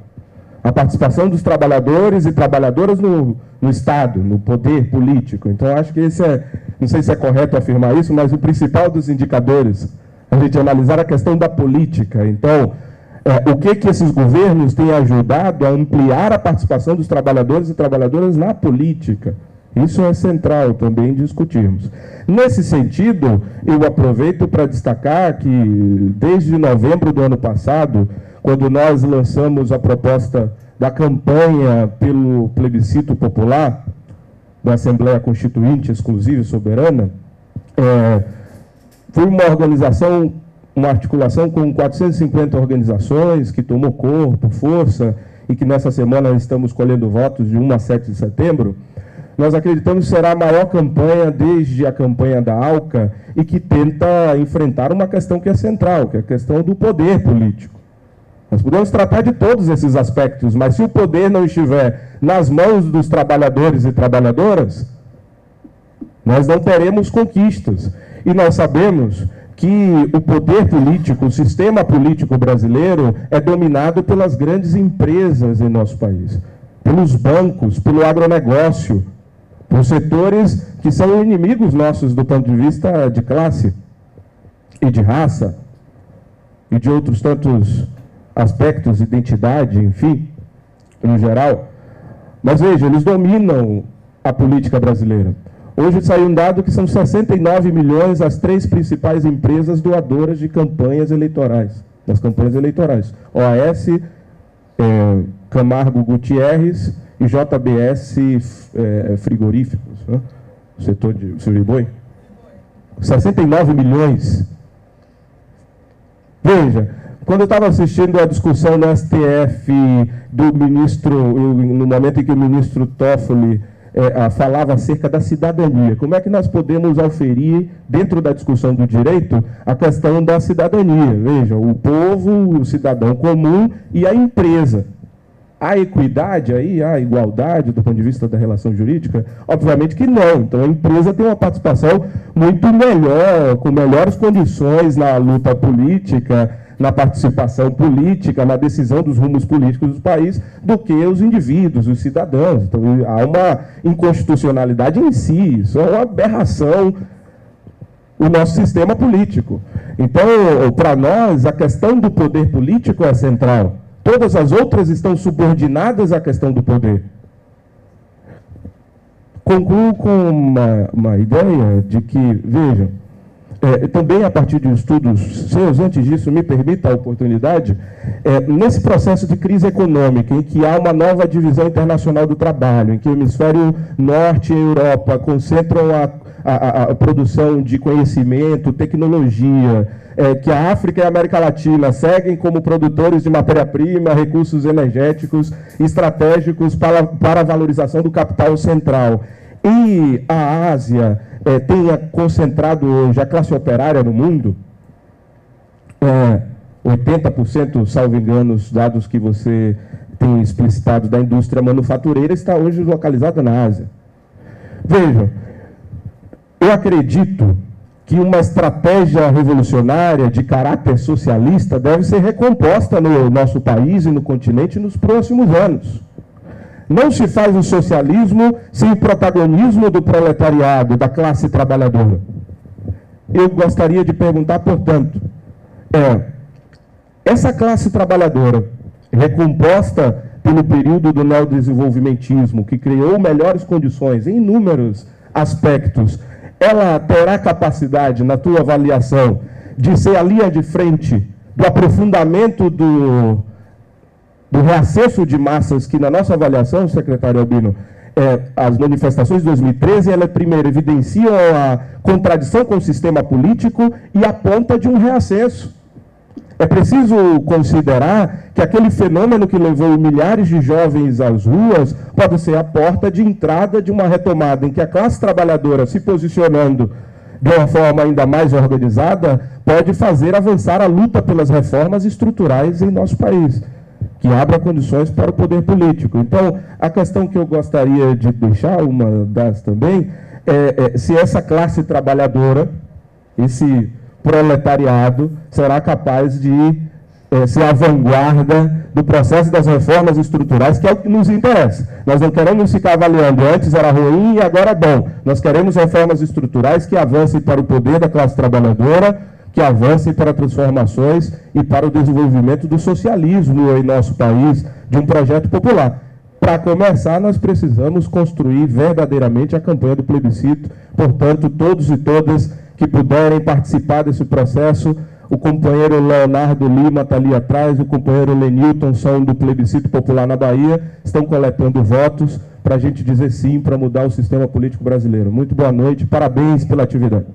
H: a participação dos trabalhadores e trabalhadoras no, no Estado, no poder político. Então, acho que esse é, não sei se é correto afirmar isso, mas o principal dos indicadores, a gente analisar a questão da política. Então, é, o que, que esses governos têm ajudado a ampliar a participação dos trabalhadores e trabalhadoras na política. Isso é central também discutirmos. Nesse sentido, eu aproveito para destacar que, desde novembro do ano passado, quando nós lançamos a proposta da campanha pelo plebiscito popular, da Assembleia Constituinte Exclusiva e Soberana, é, foi uma organização, uma articulação com 450 organizações que tomou corpo, força, e que nessa semana estamos colhendo votos de 1 a 7 de setembro. Nós acreditamos que será a maior campanha desde a campanha da ALCA e que tenta enfrentar uma questão que é central, que é a questão do poder político. Nós podemos tratar de todos esses aspectos, mas se o poder não estiver nas mãos dos trabalhadores e trabalhadoras, nós não teremos conquistas. E nós sabemos que o poder político, o sistema político brasileiro é dominado pelas grandes empresas em nosso país, pelos bancos, pelo agronegócio, por setores que são inimigos nossos do ponto de vista de classe e de raça e de outros tantos aspectos, identidade, enfim, no geral. Mas veja, eles dominam a política brasileira. Hoje saiu um dado que são 69 milhões as três principais empresas doadoras de campanhas eleitorais, das campanhas eleitorais. OAS, é, Camargo Gutierrez e JBS é, Frigoríficos, né? o setor de Suriboi. 69 milhões. Veja, quando eu estava assistindo a discussão no STF do ministro, no momento em que o ministro Toffoli é, falava acerca da cidadania, como é que nós podemos auferir, dentro da discussão do direito, a questão da cidadania? Veja, o povo, o cidadão comum e a empresa. A equidade aí, a igualdade do ponto de vista da relação jurídica? Obviamente que não. Então a empresa tem uma participação muito melhor, com melhores condições na luta política, na participação política, na decisão dos rumos políticos do país, do que os indivíduos, os cidadãos. Então, há uma inconstitucionalidade em si, isso é uma aberração o nosso sistema político. Então, para nós, a questão do poder político é central. Todas as outras estão subordinadas à questão do poder. Concluo com uma, uma ideia de que, vejam, é, também a partir de estudos seus, antes disso, me permita a oportunidade, é, nesse processo de crise econômica, em que há uma nova divisão internacional do trabalho, em que o hemisfério norte e Europa concentram a, a, a produção de conhecimento, tecnologia, é, que a África e a América Latina seguem como produtores de matéria-prima, recursos energéticos estratégicos para, para a valorização do capital central. E a Ásia é, tenha concentrado hoje a classe operária no mundo, é, 80%, salvo engano, os dados que você tem explicitado da indústria manufatureira, está hoje localizada na Ásia. Vejam, eu acredito que uma estratégia revolucionária de caráter socialista deve ser recomposta no nosso país e no continente nos próximos anos. Não se faz o socialismo sem o protagonismo do proletariado, da classe trabalhadora. Eu gostaria de perguntar, portanto, é, essa classe trabalhadora, recomposta pelo período do neodesenvolvimentismo, que criou melhores condições em inúmeros aspectos, ela terá capacidade, na tua avaliação, de ser a linha de frente do aprofundamento do do reacesso de massas que, na nossa avaliação, secretário Albino, é, as manifestações de 2013, ela primeiro evidenciam a contradição com o sistema político e aponta de um reacesso. É preciso considerar que aquele fenômeno que levou milhares de jovens às ruas pode ser a porta de entrada de uma retomada em que a classe trabalhadora se posicionando de uma forma ainda mais organizada pode fazer avançar a luta pelas reformas estruturais em nosso país que abra condições para o poder político. Então, a questão que eu gostaria de deixar, uma das também, é, é se essa classe trabalhadora, esse proletariado, será capaz de é, ser a vanguarda do processo das reformas estruturais, que é o que nos interessa. Nós não queremos ficar avaliando antes era ruim e agora é bom. Nós queremos reformas estruturais que avancem para o poder da classe trabalhadora, que avancem para transformações e para o desenvolvimento do socialismo em nosso país, de um projeto popular. Para começar, nós precisamos construir verdadeiramente a campanha do plebiscito. Portanto, todos e todas que puderem participar desse processo, o companheiro Leonardo Lima está ali atrás, o companheiro Lenilton são do plebiscito popular na Bahia, estão coletando votos para a gente dizer sim para mudar o sistema político brasileiro. Muito boa noite, parabéns pela atividade.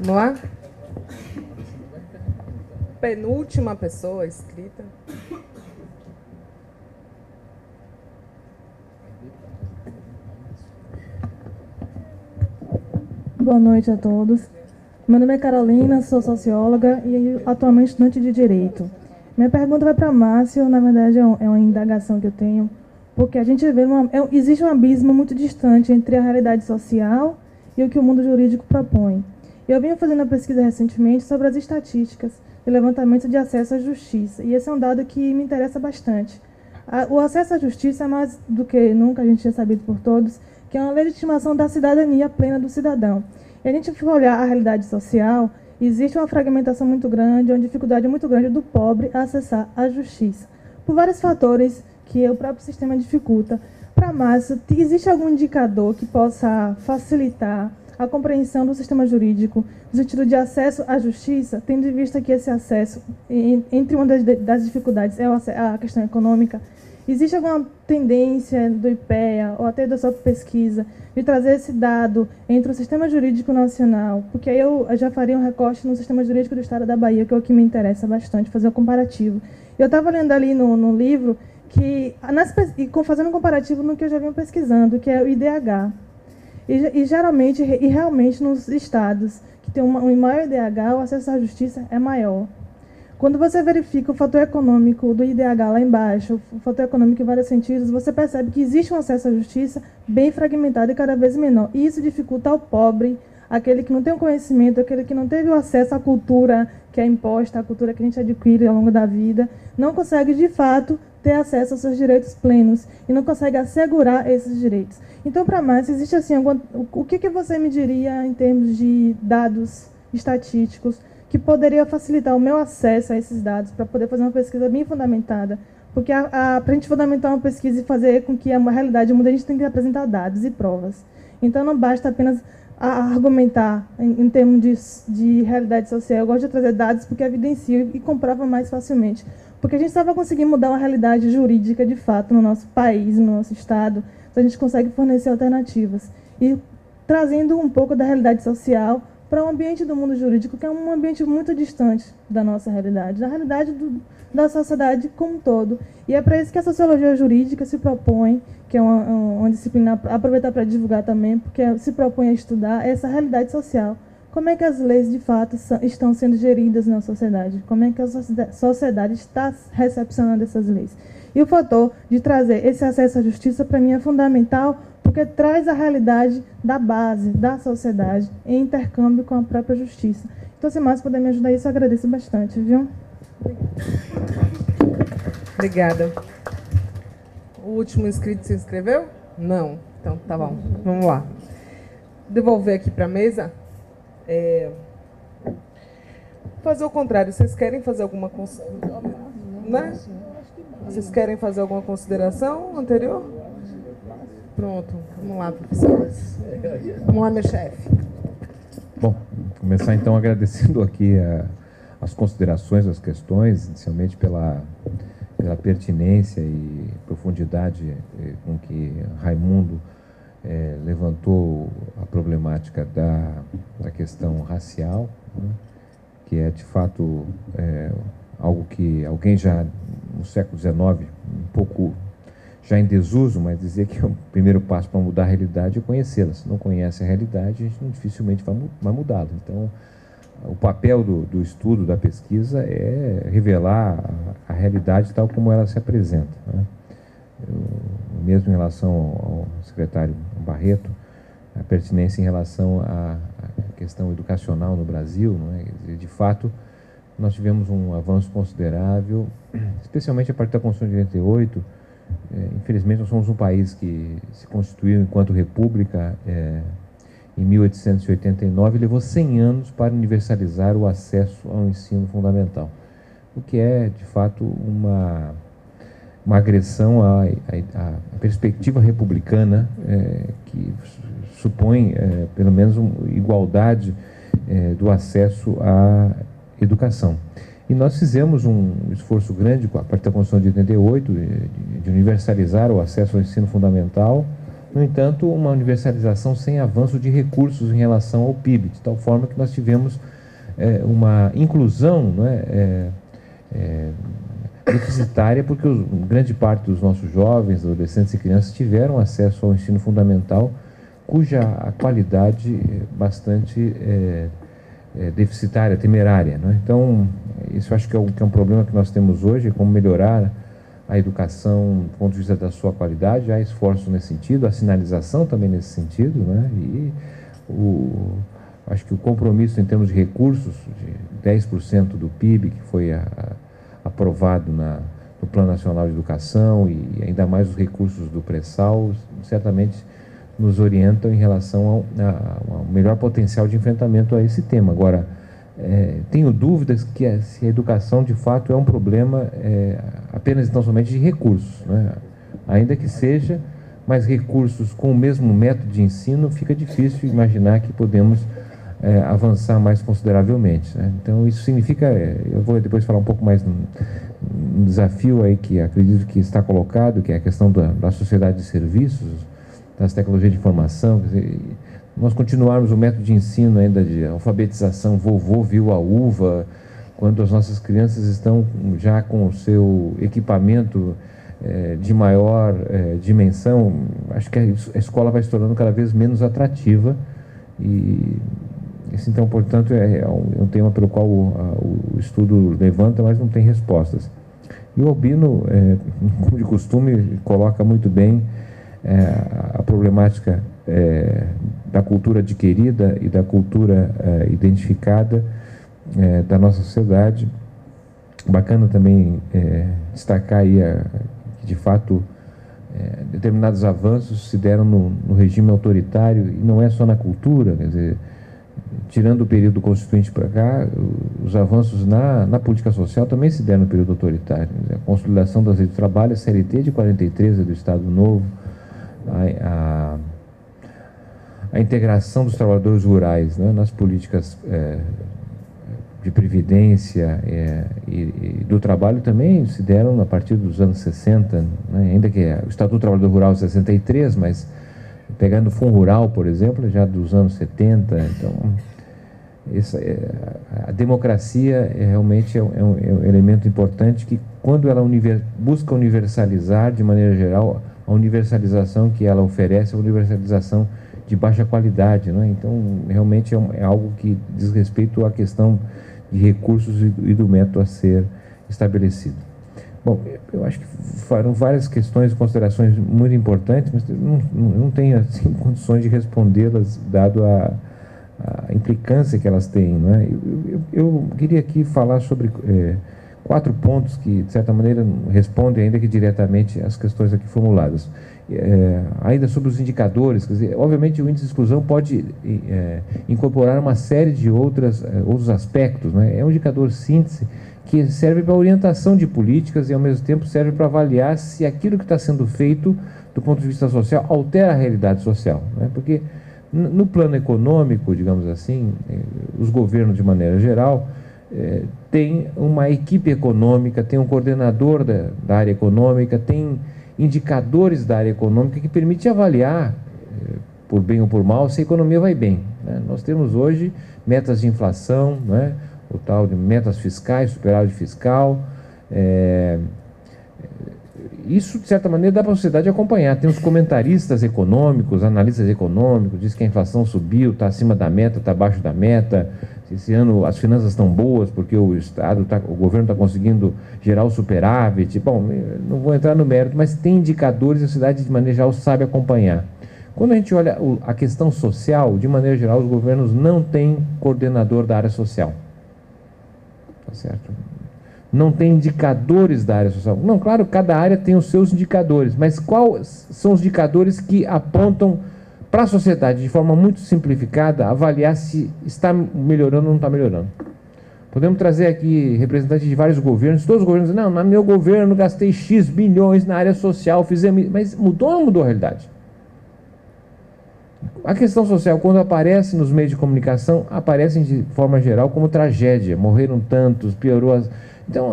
A: Vamos lá? Penúltima pessoa escrita.
I: Boa noite a todos. Meu nome é Carolina, sou socióloga e atualmente estudante de Direito. Minha pergunta vai para Márcio, na verdade é, é uma indagação que eu tenho, porque a gente vê uma, é, existe um abismo muito distante entre a realidade social e o que o mundo jurídico propõe. Eu venho fazendo uma pesquisa recentemente sobre as estatísticas de levantamento de acesso à justiça, e esse é um dado que me interessa bastante. O acesso à justiça é mais do que nunca a gente tinha sabido por todos, que é uma legitimação da cidadania plena do cidadão. E a gente for olhar a realidade social, existe uma fragmentação muito grande, uma dificuldade muito grande do pobre acessar a justiça, por vários fatores que o próprio sistema dificulta. Para Márcio, existe algum indicador que possa facilitar a compreensão do sistema jurídico no sentido de acesso à justiça, tendo em vista que esse acesso, entre uma das dificuldades é a questão econômica, Existe alguma tendência do IPEA ou até da sua pesquisa de trazer esse dado entre o sistema jurídico nacional? Porque aí eu já faria um recorte no sistema jurídico do Estado da Bahia, que é o que me interessa bastante, fazer um comparativo. Eu estava lendo ali no, no livro que, nas, e fazendo um comparativo no que eu já venho pesquisando, que é o IDH. E, e geralmente, e realmente, nos estados que tem um, um maior IDH, o acesso à justiça é maior. Quando você verifica o fator econômico do IDH lá embaixo, o fator econômico em vários sentidos, você percebe que existe um acesso à justiça bem fragmentado e cada vez menor. E isso dificulta ao pobre, aquele que não tem o conhecimento, aquele que não teve o acesso à cultura que é imposta, à cultura que a gente adquire ao longo da vida, não consegue de fato ter acesso aos seus direitos plenos e não consegue assegurar esses direitos. Então, para mais, existe assim, algum, o que, que você me diria em termos de dados estatísticos que poderia facilitar o meu acesso a esses dados para poder fazer uma pesquisa bem fundamentada. Porque para a gente fundamentar uma pesquisa e fazer com que a realidade mude, a gente tem que apresentar dados e provas. Então, não basta apenas argumentar em, em termos de, de, realidade social. Eu gosto de trazer dados porque evidencia e comprova mais facilmente. Porque a gente só vai conseguir mudar uma realidade jurídica de fato no nosso país, no nosso Estado, se a gente consegue fornecer alternativas. E trazendo um pouco da realidade social para um ambiente do mundo jurídico que é um ambiente muito distante da nossa realidade, da realidade do, da sociedade como um todo. E é para isso que a sociologia jurídica se propõe, que é uma, uma disciplina, aproveitar para divulgar também, porque se propõe a estudar essa realidade social. Como é que as leis, de fato, estão sendo geridas na sociedade? Como é que a sociedade está recepcionando essas leis? E o fator de trazer esse acesso à justiça, para mim, é fundamental, porque traz a realidade da base, da sociedade, em intercâmbio com a própria justiça. Então, se mais puder me ajudar isso, eu agradeço bastante, viu?
A: Obrigada. O último inscrito se inscreveu? Não. Então, tá bom. Vamos lá. Devolver aqui para a mesa. É... Fazer o contrário. Vocês querem fazer alguma... Né? Vocês querem fazer alguma consideração anterior? Pronto, vamos lá, professor. Vamos lá, meu chefe.
B: Bom, começar então agradecendo aqui a, as considerações, as questões, inicialmente pela, pela pertinência e profundidade eh, com que Raimundo eh, levantou a problemática da, da questão racial, né, que é de fato é, algo que alguém já no século XIX, um pouco já em desuso, mas dizer que o primeiro passo para mudar a realidade é conhecê-la. Se não conhece a realidade, a gente dificilmente vai, mudá-la. Então, o papel do, do, estudo, da pesquisa, é revelar a, realidade tal como ela se apresenta. Né? Eu, mesmo em relação ao secretário Barreto, a pertinência em relação a questão educacional no Brasil, é? de fato, nós tivemos um avanço considerável, especialmente a partir da Constituição de 88. É, infelizmente, nós somos um país que se constituiu enquanto república é, em 1889 e levou 100 anos para universalizar o acesso ao ensino fundamental, o que é, de fato, uma, uma agressão à, à, à perspectiva republicana é, que supõe, é, pelo menos, uma igualdade é, do acesso à educação. E nós fizemos um esforço grande, a partir da Constituição de 88, de, de universalizar o acesso ao ensino fundamental, no entanto, uma universalização sem avanço de recursos em relação ao PIB, de tal forma que nós tivemos é, uma inclusão não é, é, é deficitária, porque os, grande parte dos nossos jovens, adolescentes e crianças tiveram acesso ao ensino fundamental, cuja a qualidade é bastante é, deficitária, temerária. Né? Então, isso acho que é, um, que é um problema que nós temos hoje, como melhorar a educação do ponto de vista da sua qualidade, há esforço nesse sentido, a sinalização também nesse sentido, né? e o, acho que o compromisso em termos de recursos, de 10% do PIB, que foi a, a, aprovado na, no Plano Nacional de Educação, e ainda mais os recursos do pré-sal, certamente nos orientam em relação ao, ao, melhor potencial de enfrentamento a esse tema. Agora, é, tenho dúvidas que a, se a educação de fato é um problema é, apenas tão somente de recursos, né? ainda que seja, mas recursos com o mesmo método de ensino fica difícil imaginar que podemos é, avançar mais consideravelmente. Né? Então isso significa, é, eu vou depois falar um pouco mais no, desafio aí que acredito que está colocado, que é a questão da, da sociedade de serviços, das tecnologias de informação, nós continuarmos o método de ensino ainda de alfabetização, vovô viu a uva, quando as nossas crianças estão já com o seu equipamento é, de maior é, dimensão, acho que a escola vai se tornando cada vez menos atrativa e esse então, portanto, é, é um tema pelo qual o, estudo levanta, mas não tem respostas. E o Albino, é, como de costume, coloca muito bem é, a problemática é, da cultura adquirida e da cultura é, identificada é, da nossa sociedade. Bacana também é, destacar aí a, que, de fato, é, determinados avanços se deram no, no, regime autoritário, e não é só na cultura, quer dizer, tirando o período constituinte para cá, os avanços na, na política social também se deram no período autoritário. Dizer, a consolidação das leis do trabalho, a CLT de 43 do Estado Novo, a, a, a integração dos trabalhadores rurais né, nas políticas é, de previdência é, e, e, do trabalho também se deram a partir dos anos 60, né, ainda que o Estatuto do Trabalhador Rural é 63, mas pegando o Fundo Rural, por exemplo, já dos anos 70, então essa, é, a democracia é, realmente é um, é um, elemento importante que quando ela univer, busca universalizar de maneira geral a universalização que ela oferece é uma universalização de baixa qualidade. Né? Então, realmente é, um, é, algo que diz respeito à questão de recursos e, e do método a ser estabelecido. Bom, eu acho que foram várias questões e considerações muito importantes, mas não, não tenho assim, condições de respondê-las, dado a, a, implicância que elas têm. Não é? eu, eu, eu queria aqui falar sobre. É, quatro pontos que, de certa maneira, respondem ainda que diretamente às questões aqui formuladas. É, ainda sobre os indicadores, dizer, obviamente o índice de exclusão pode é, incorporar uma série de outras, é, outros aspectos. Né? É um indicador síntese que serve para orientação de políticas e, ao mesmo tempo, serve para avaliar se aquilo que está sendo feito, do ponto de vista social, altera a realidade social. Né? Porque, no plano econômico, digamos assim, é, os governos, de maneira geral, tem uma equipe econômica, tem um coordenador da, da, área econômica, tem indicadores da área econômica que permite avaliar, é, por bem ou por mal, se a economia vai bem. Né? Nós temos hoje metas de inflação, né? o tal de metas fiscais, superávit fiscal. É, isso, de certa maneira, dá para a sociedade acompanhar. Tem os comentaristas econômicos, analistas econômicos, diz que a inflação subiu, está acima da meta, está abaixo da meta, esse ano as finanças estão boas porque o Estado, tá, o governo está conseguindo gerar o superávit. Bom, não vou entrar no mérito, mas tem indicadores e a cidade de maneira geral sabe acompanhar. Quando a gente olha a questão social, de maneira geral, os governos não têm coordenador da área social. Tá certo? Não tem indicadores da área social. Não, claro, cada área tem os seus indicadores, mas quais são os indicadores que apontam para a sociedade, de forma muito simplificada, avaliar se está melhorando ou não está melhorando? Podemos trazer aqui representantes de vários governos, todos os governos não, no meu governo gastei X bilhões na área social, fizemos. Mas mudou ou não mudou a realidade? A questão social, quando aparece nos meios de comunicação, aparecem de forma geral como tragédia. Morreram tantos, piorou as. Então,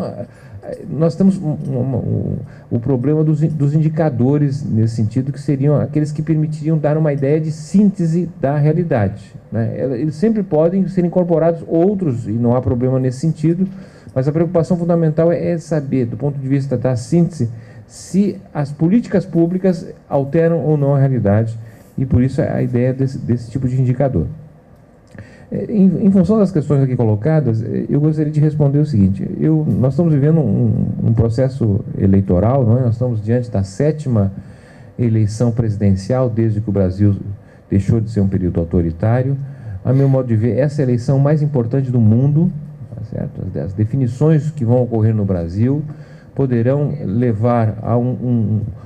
B: nós temos um, um, um, o problema dos, dos indicadores nesse sentido, que seriam aqueles que permitiriam dar uma ideia de síntese da realidade. Né? Eles sempre podem ser incorporados outros, e não há problema nesse sentido, mas a preocupação fundamental é saber, do ponto de vista da síntese, se as políticas públicas alteram ou não a realidade e por isso a ideia desse, desse tipo de indicador. É, em, em, função das questões aqui colocadas, é, eu gostaria de responder o seguinte: eu, nós estamos vivendo um, um processo eleitoral, não é? nós estamos diante da sétima eleição presidencial desde que o Brasil deixou de ser um período autoritário. A meu modo de ver, essa é a eleição mais importante do mundo, tá certo? As, definições que vão ocorrer no Brasil poderão levar a um,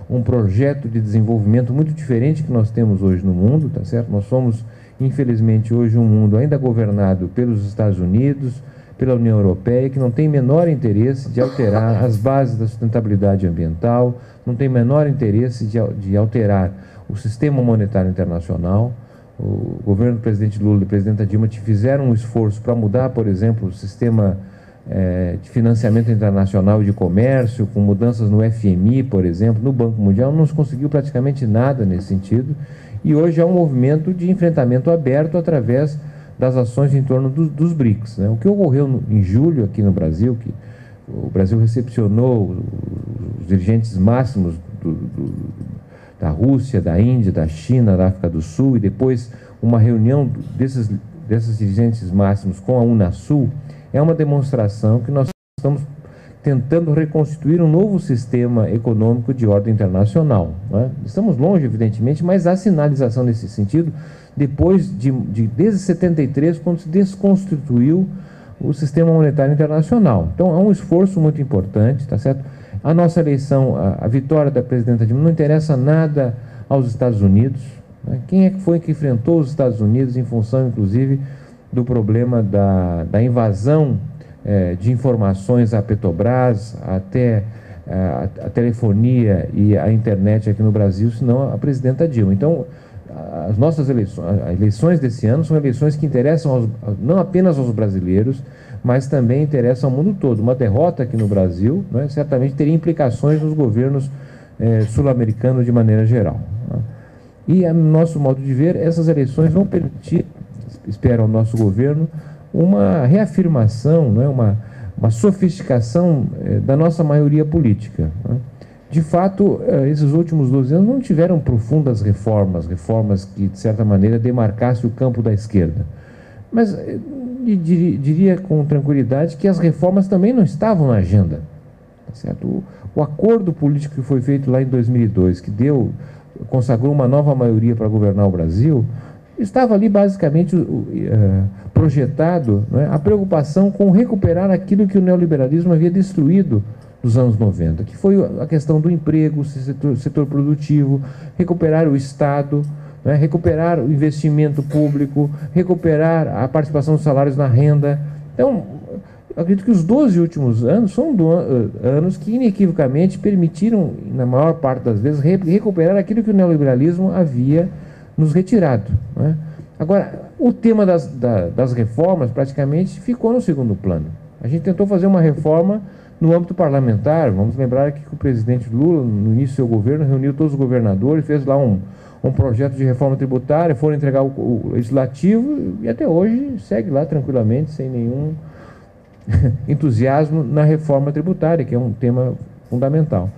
B: um, um, projeto de desenvolvimento muito diferente que nós temos hoje no mundo, tá certo? Nós somos, infelizmente, hoje um mundo ainda governado pelos Estados Unidos, pela União Europeia, que não tem menor interesse de alterar as bases da sustentabilidade ambiental, não tem menor interesse de, de alterar o sistema monetário internacional. O governo do presidente Lula e a presidenta Dilma fizeram um esforço para mudar, por exemplo, o sistema é, de financiamento internacional e de comércio, com mudanças no FMI, por exemplo, no Banco Mundial, não se conseguiu praticamente nada nesse sentido. E hoje é um movimento de enfrentamento aberto através das ações em torno do, dos BRICS. Né? O que ocorreu no, em julho aqui no Brasil, que o Brasil recepcionou os dirigentes máximos do, do, da Rússia, da Índia, da China, da África do Sul, e depois uma reunião desses, desses dirigentes máximos com a Unasul, é uma demonstração que nós estamos tentando reconstituir um novo sistema econômico de ordem internacional. É? Estamos longe, evidentemente, mas há sinalização nesse sentido depois de, de desde 73, quando se desconstituiu o sistema monetário internacional. Então, há um esforço muito importante, tá certo? A nossa eleição, a, a vitória da presidenta Dilma não interessa nada aos Estados Unidos. Né? Quem é que foi que enfrentou os Estados Unidos em função, inclusive, do problema da, da invasão é, de informações à Petrobras, até é, a, telefonia e a internet aqui no Brasil, senão a presidenta Dilma. Então, as nossas eleições, as eleições desse ano são eleições que interessam aos, não apenas aos brasileiros, mas também interessam ao mundo todo. Uma derrota aqui no Brasil né, certamente teria implicações nos governos é, sul-americanos de maneira geral. Né? E, a nosso modo de ver, essas eleições vão permitir espera ao nosso governo uma reafirmação, não é? uma, uma sofisticação eh, da nossa maioria política. É? De fato, eh, esses últimos 12 anos não tiveram profundas reformas, reformas que, de certa maneira, demarcassem o campo da esquerda. Mas eh, diria com tranquilidade que as reformas também não estavam na agenda. Tá certo? O acordo político que foi feito lá em 2002, que deu, consagrou uma nova maioria para governar o Brasil, Estava ali basicamente uh, projetado é, a preocupação com recuperar aquilo que o neoliberalismo havia destruído nos anos 90, que foi a questão do emprego, setor, setor produtivo, recuperar o Estado, é, recuperar o investimento público, recuperar a participação dos salários na renda. Então, acredito que os 12 últimos anos são do, uh, anos que inequivocamente permitiram, na maior parte das vezes, re recuperar aquilo que o neoliberalismo havia nos retirado. Né? Agora, o tema das, da, das reformas praticamente ficou no segundo plano. A gente tentou fazer uma reforma no âmbito parlamentar. Vamos lembrar que o presidente Lula, no início do seu governo, reuniu todos os governadores, fez lá um, um projeto de reforma tributária, foram entregar o, o legislativo e até hoje segue lá tranquilamente, sem nenhum entusiasmo na reforma tributária, que é um tema fundamental.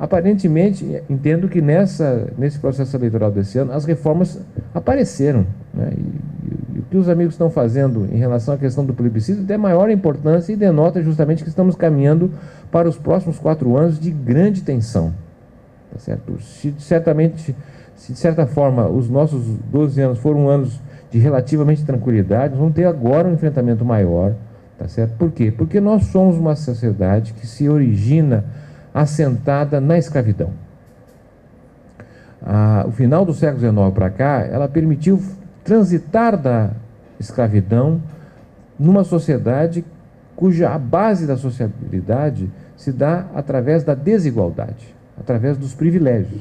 B: Aparentemente, entendo que nessa, nesse processo eleitoral desse ano, as reformas apareceram. Né? E, e, o que os amigos estão fazendo em relação à questão do plebiscito é maior importância e denota justamente que estamos caminhando para os próximos quatro anos de grande tensão. Tá certo? Se, certamente se de certa forma os nossos 12 anos foram anos de relativamente tranquilidade, vamos ter agora um enfrentamento maior, tá certo? Por quê? Porque nós somos uma sociedade que se origina assentada na escravidão. Ah, o final do século XIX para cá, ela permitiu transitar da escravidão numa sociedade cuja a base da sociabilidade se dá através da desigualdade, através dos privilégios.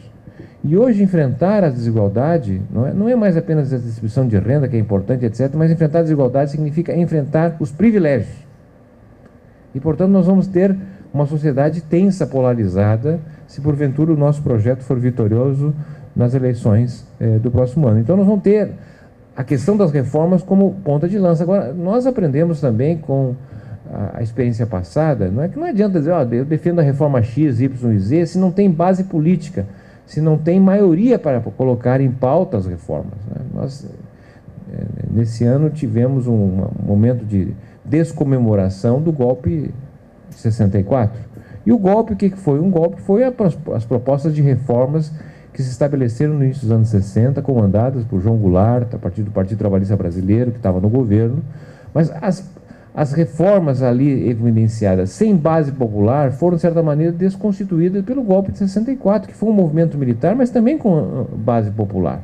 B: E hoje enfrentar a desigualdade não é, não é mais apenas a distribuição de renda, que é importante, etc., mas enfrentar a desigualdade significa enfrentar os privilégios. E, portanto, nós vamos ter uma sociedade tensa, polarizada, se porventura o nosso projeto for vitorioso nas eleições eh, do próximo ano. Então, nós vamos ter a questão das reformas como ponta de lança. Agora, nós aprendemos também com a, a experiência passada, não é que não adianta dizer, ó, eu defendo a reforma X, Y e Z, se não tem base política, se não tem maioria para colocar em pauta as reformas. Né? Nós, é, nesse ano, tivemos um, um momento de descomemoração do golpe 64. E o golpe, o que foi? Um golpe foi a, as propostas de reformas que se estabeleceram no início dos anos 60, comandadas por João Goulart, a partir do Partido Trabalhista Brasileiro, que estava no governo. Mas as, as reformas ali evidenciadas sem base popular foram, de certa maneira, desconstituídas pelo golpe de 64, que foi um movimento militar, mas também com ah, base popular.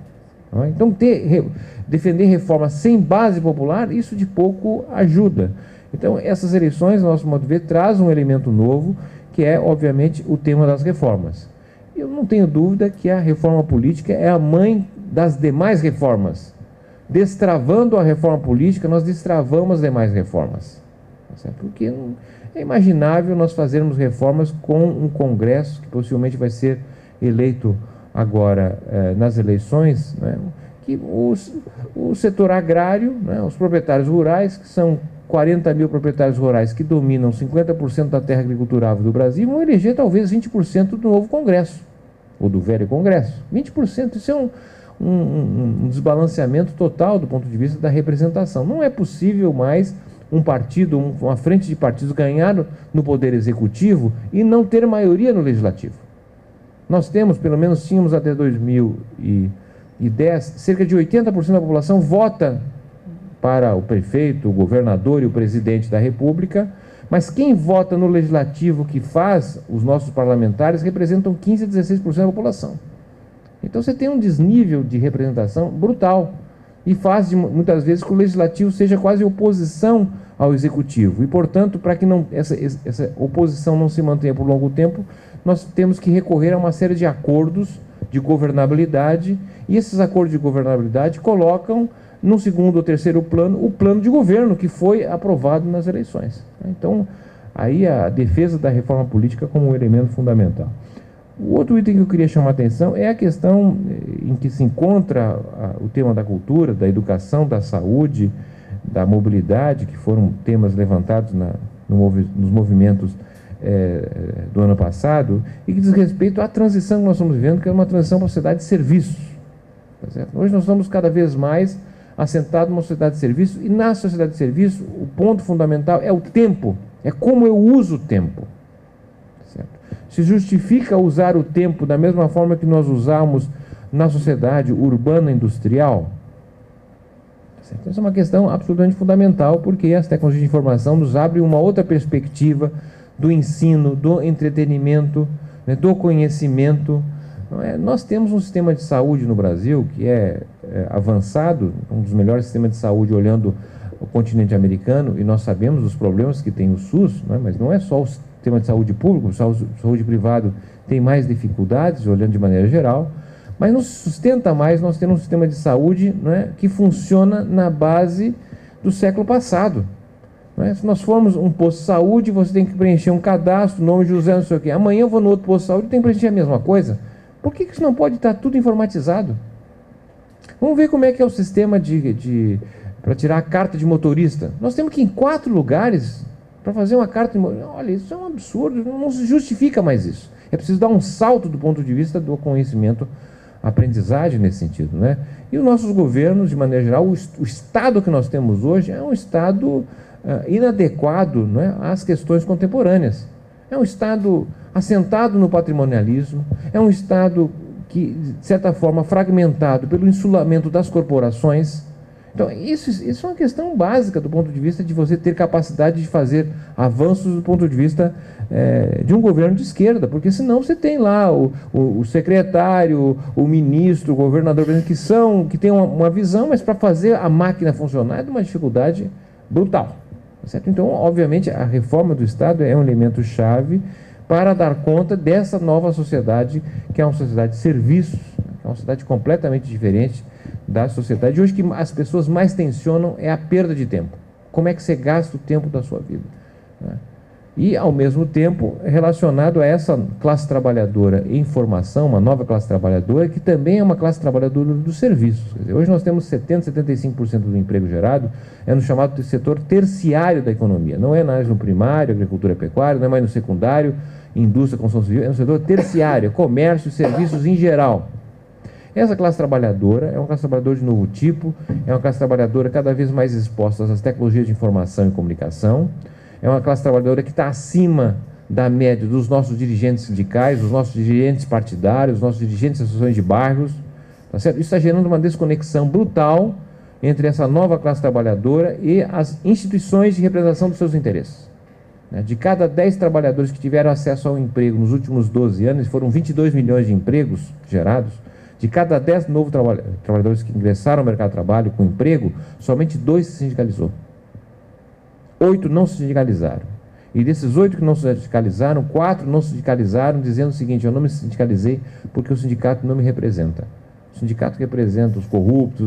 B: É? Então, ter, defender reformas sem base popular, isso de pouco ajuda. Então, essas eleições, no nosso modo de ver, trazem um elemento novo, que é, obviamente, o tema das reformas. Eu não tenho dúvida que a reforma política é a mãe das demais reformas. Destravando a reforma política, nós destravamos as demais reformas. Tá Porque é imaginável nós fazermos reformas com um Congresso que possivelmente vai ser eleito agora eh, nas eleições, né, que os, o setor agrário, né, os proprietários rurais, que são 40 mil proprietários rurais que dominam 50% da terra agriculturável do Brasil, vão eleger talvez 20% do novo Congresso, ou do velho Congresso. 20%, isso é um, um, um, desbalanceamento total do ponto de vista da representação. Não é possível mais um partido, um, uma frente de partidos ganhar no poder executivo e não ter maioria no legislativo. Nós temos, pelo menos tínhamos até 2010, cerca de 80% da população vota para o prefeito, o governador e o presidente da República, mas quem vota no legislativo que faz os nossos parlamentares representam 15 a 16% da população. Então você tem um desnível de representação brutal e faz de, muitas vezes que o legislativo seja quase oposição ao executivo. E, portanto, para que não, essa, essa oposição não se mantenha por longo tempo, nós temos que recorrer a uma série de acordos de governabilidade, e esses acordos de governabilidade colocam no segundo ou terceiro plano, o plano de governo que foi aprovado nas eleições. Então, aí a defesa da reforma política como um elemento fundamental. O outro item que eu queria chamar a atenção é a questão eh, em que se encontra o tema da cultura, da educação, da saúde, da mobilidade, que foram temas levantados na, no, nos movimentos é, do ano passado, e que diz respeito à transição que nós estamos vivendo, que é uma transição para a sociedade de serviços. Tá Hoje nós estamos cada vez mais assentado numa sociedade de serviço, e na sociedade de serviço, o ponto fundamental é o tempo, é como eu uso o tempo. Certo? Se justifica usar o tempo da mesma forma que nós usamos na sociedade urbana industrial? Certo? Essa é uma questão absolutamente fundamental, porque as tecnologias de informação nos abrem uma outra perspectiva do ensino, do entretenimento, né, do conhecimento, é? Nós temos um sistema de saúde no Brasil que é, é, avançado, um dos melhores sistemas de saúde olhando o continente americano, e nós sabemos os problemas que tem o SUS, né? mas não é só o sistema de saúde público, o saúde, saúde privado tem mais dificuldades, olhando de maneira geral, mas nos sustenta mais nós temos um sistema de saúde é, que funciona na base do século passado. É? Se nós formos um posto de saúde, você tem que preencher um cadastro, nome José, não sei o quê. Amanhã eu vou no outro posto de saúde tem que preencher a mesma coisa. Por que isso não pode estar tudo informatizado? Vamos ver como é que é o sistema de, de para tirar a carta de motorista. Nós temos que ir em quatro lugares para fazer uma carta de motorista. Olha, isso é um absurdo, não se justifica mais isso. É preciso dar um salto do ponto de vista do conhecimento, aprendizagem nesse sentido. Né? E os nossos governos, de maneira geral, o, o Estado que nós temos hoje é um Estado uh, inadequado é, às questões contemporâneas. É um Estado assentado no patrimonialismo, é um Estado que, de certa forma, fragmentado pelo insulamento das corporações. Então, isso, isso é uma questão básica do ponto de vista de você ter capacidade de fazer avanços do ponto de vista é, de um governo de esquerda, porque senão você tem lá o, o, o secretário, o ministro, o governador, que são, que tem uma, uma visão, mas para fazer a máquina funcionar é de uma dificuldade brutal. Certo? Então, obviamente, a reforma do Estado é um elemento chave para dar conta dessa nova sociedade, que é uma sociedade de serviços, é uma sociedade completamente diferente da sociedade. Hoje, que as pessoas mais tensionam é a perda de tempo. Como é que você gasta o tempo da sua vida? Né? E, ao mesmo tempo, relacionado a essa classe trabalhadora em formação, uma nova classe trabalhadora, que também é uma classe trabalhadora dos serviços. Dizer, hoje nós temos 70%, 75% do emprego gerado é no chamado setor terciário da economia. Não é mais no primário, agricultura pecuária, não é mais no secundário, indústria, construção civil, é no setor terciário, comércio serviços em geral. Essa classe trabalhadora é uma classe trabalhadora de novo tipo, é uma classe trabalhadora cada vez mais exposta às tecnologias de informação e comunicação, é uma classe trabalhadora que está acima da média dos nossos dirigentes sindicais, dos nossos dirigentes partidários, dos nossos dirigentes de associações de bairros, tá certo? Isso está gerando uma desconexão brutal entre essa nova classe trabalhadora e as instituições de representação dos seus interesses. Né? De cada 10 trabalhadores que tiveram acesso ao emprego nos últimos 12 anos, foram 22 milhões de empregos gerados, de cada 10 novos trabalhadores que ingressaram ao mercado de trabalho com emprego, somente dois se sindicalizou. Oito não se sindicalizaram. E desses oito que não se sindicalizaram, quatro não se sindicalizaram, dizendo o seguinte: eu não me sindicalizei porque o sindicato não me representa. O sindicato representa os corruptos,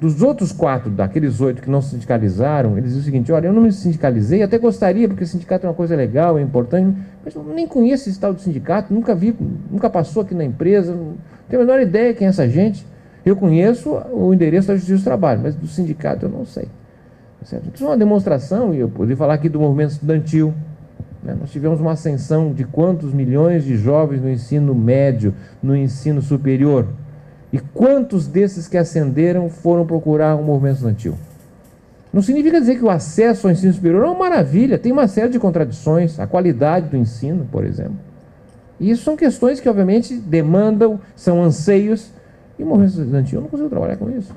B: dos outros quatro, daqueles oito que não se sindicalizaram, eles dizem o seguinte: olha, eu não me sindicalizei, até gostaria, porque o sindicato é uma coisa legal, é importante, mas eu nem conheço esse tal de sindicato, nunca vi, nunca passou aqui na empresa, não tenho a menor ideia quem é essa gente. Eu conheço o endereço da Justiça do Trabalho, mas do sindicato eu não sei. Certo? Isso é uma demonstração, e eu poderia falar aqui do movimento estudantil. Né? Nós tivemos uma ascensão de quantos milhões de jovens no ensino médio, no ensino superior. E quantos desses que ascenderam foram procurar um movimento estudantil? Não significa dizer que o acesso ao ensino superior é uma maravilha, tem uma série de contradições, a qualidade do ensino, por exemplo. E isso são questões que, obviamente, demandam, são anseios, e o movimento estudantil não consigo trabalhar com isso.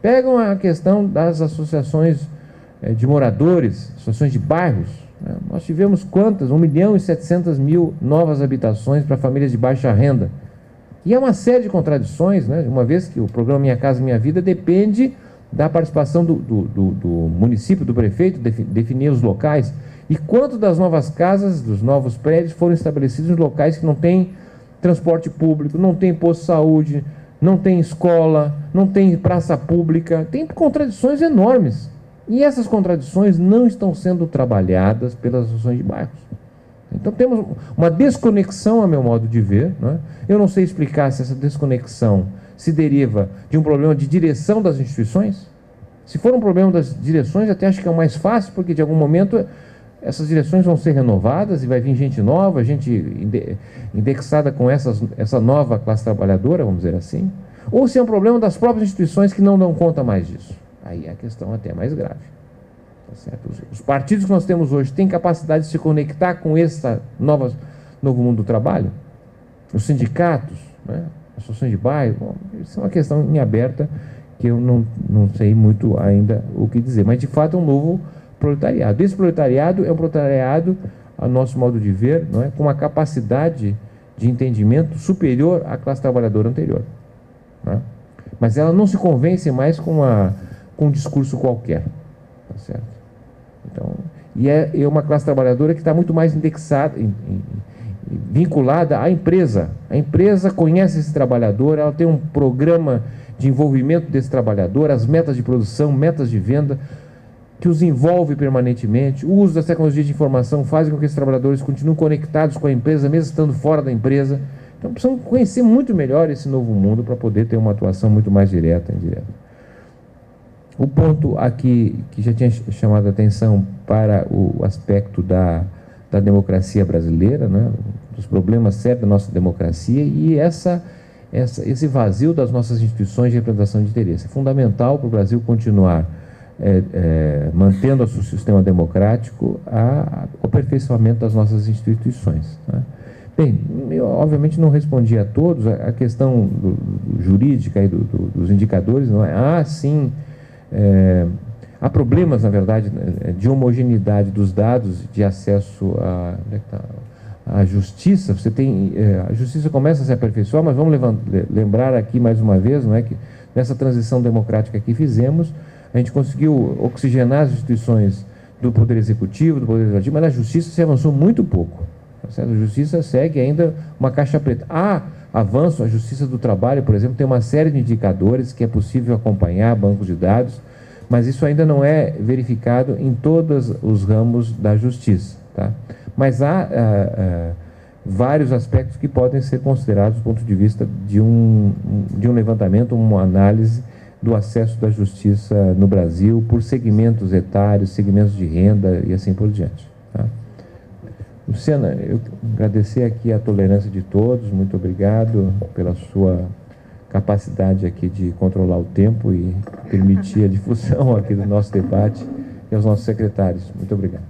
B: Pegam a questão das associações eh, de moradores, associações de bairros. Né? Nós tivemos quantas? 1 milhão e 700 mil novas habitações para famílias de baixa renda e é uma série de contradições, né? uma vez que o programa Minha Casa Minha Vida depende da participação do, do, do, do município, do prefeito, definir os locais. E quanto das novas casas, dos novos prédios foram estabelecidos em locais que não tem transporte público, não tem posto de saúde, não tem escola, não tem praça pública, tem contradições enormes. E essas contradições não estão sendo trabalhadas pelas associações de bairros. Então temos uma desconexão, a meu modo de ver. Né? Eu não sei explicar se essa desconexão se deriva de um problema de direção das instituições. Se for um problema das direções, até acho que é o mais fácil, porque de algum momento essas direções vão ser renovadas e vai vir gente nova, gente indexada com essas, essa nova classe trabalhadora, vamos dizer assim. Ou se é um problema das próprias instituições que não dão conta mais disso. Aí a questão é até mais grave. Tá os, os, partidos que nós temos hoje têm capacidade de se conectar com esse novo mundo do trabalho? Os sindicatos, né? associações de bairro, bom, isso é uma questão em aberta que eu não, não sei muito ainda o que dizer. Mas, de fato, é um novo proletariado. Esse proletariado é um proletariado, a nosso modo de ver, não é? com uma capacidade de entendimento superior à classe trabalhadora anterior. É? Mas ela não se convence mais com, uma, com um discurso qualquer. Tá certo? Então, e é, é uma classe trabalhadora que está muito mais indexada, vinculada à empresa. A empresa conhece esse trabalhador, ela tem um programa de envolvimento desse trabalhador, as metas de produção, metas de venda, que os envolve permanentemente. O uso das tecnologias de informação faz com que esses trabalhadores continuem conectados com a empresa, mesmo estando fora da empresa. Então, precisamos conhecer muito melhor esse novo mundo para poder ter uma atuação muito mais direta e indireta. O ponto aqui que já tinha chamado a atenção para o aspecto da, da democracia brasileira, né, dos problemas sérios da nossa democracia e essa, essa, esse vazio das nossas instituições de representação de interesse. É fundamental para o Brasil continuar é, é, mantendo o sistema democrático a, a, o aperfeiçoamento das nossas instituições. Né? Bem, eu obviamente não respondi a todos. A questão do, do jurídica e do, do, dos indicadores não é. Ah, sim. É, há problemas, na verdade, de homogeneidade dos dados de acesso à, é tá? à justiça. Você tem é, a justiça começa a se aperfeiçoar, mas vamos lembrar aqui mais uma vez, não é que nessa transição democrática que fizemos, a gente conseguiu oxigenar as instituições do poder executivo, do poder legislativo, mas na justiça se avançou muito pouco. Tá a justiça segue ainda uma caixa preta. Há avanço, a justiça do trabalho, por exemplo, tem uma série de indicadores que é possível acompanhar, bancos de dados, mas isso ainda não é verificado em todos os ramos da justiça. Tá? Mas há ah, ah, vários aspectos que podem ser considerados do ponto de vista de um, de um levantamento, uma análise do acesso da justiça no Brasil por segmentos etários, segmentos de renda e assim por diante. Tá? Luciana, eu agradecer aqui a tolerância de todos, muito obrigado pela sua capacidade aqui de controlar o tempo e permitir a difusão aqui do nosso debate e aos nossos secretários. Muito obrigado.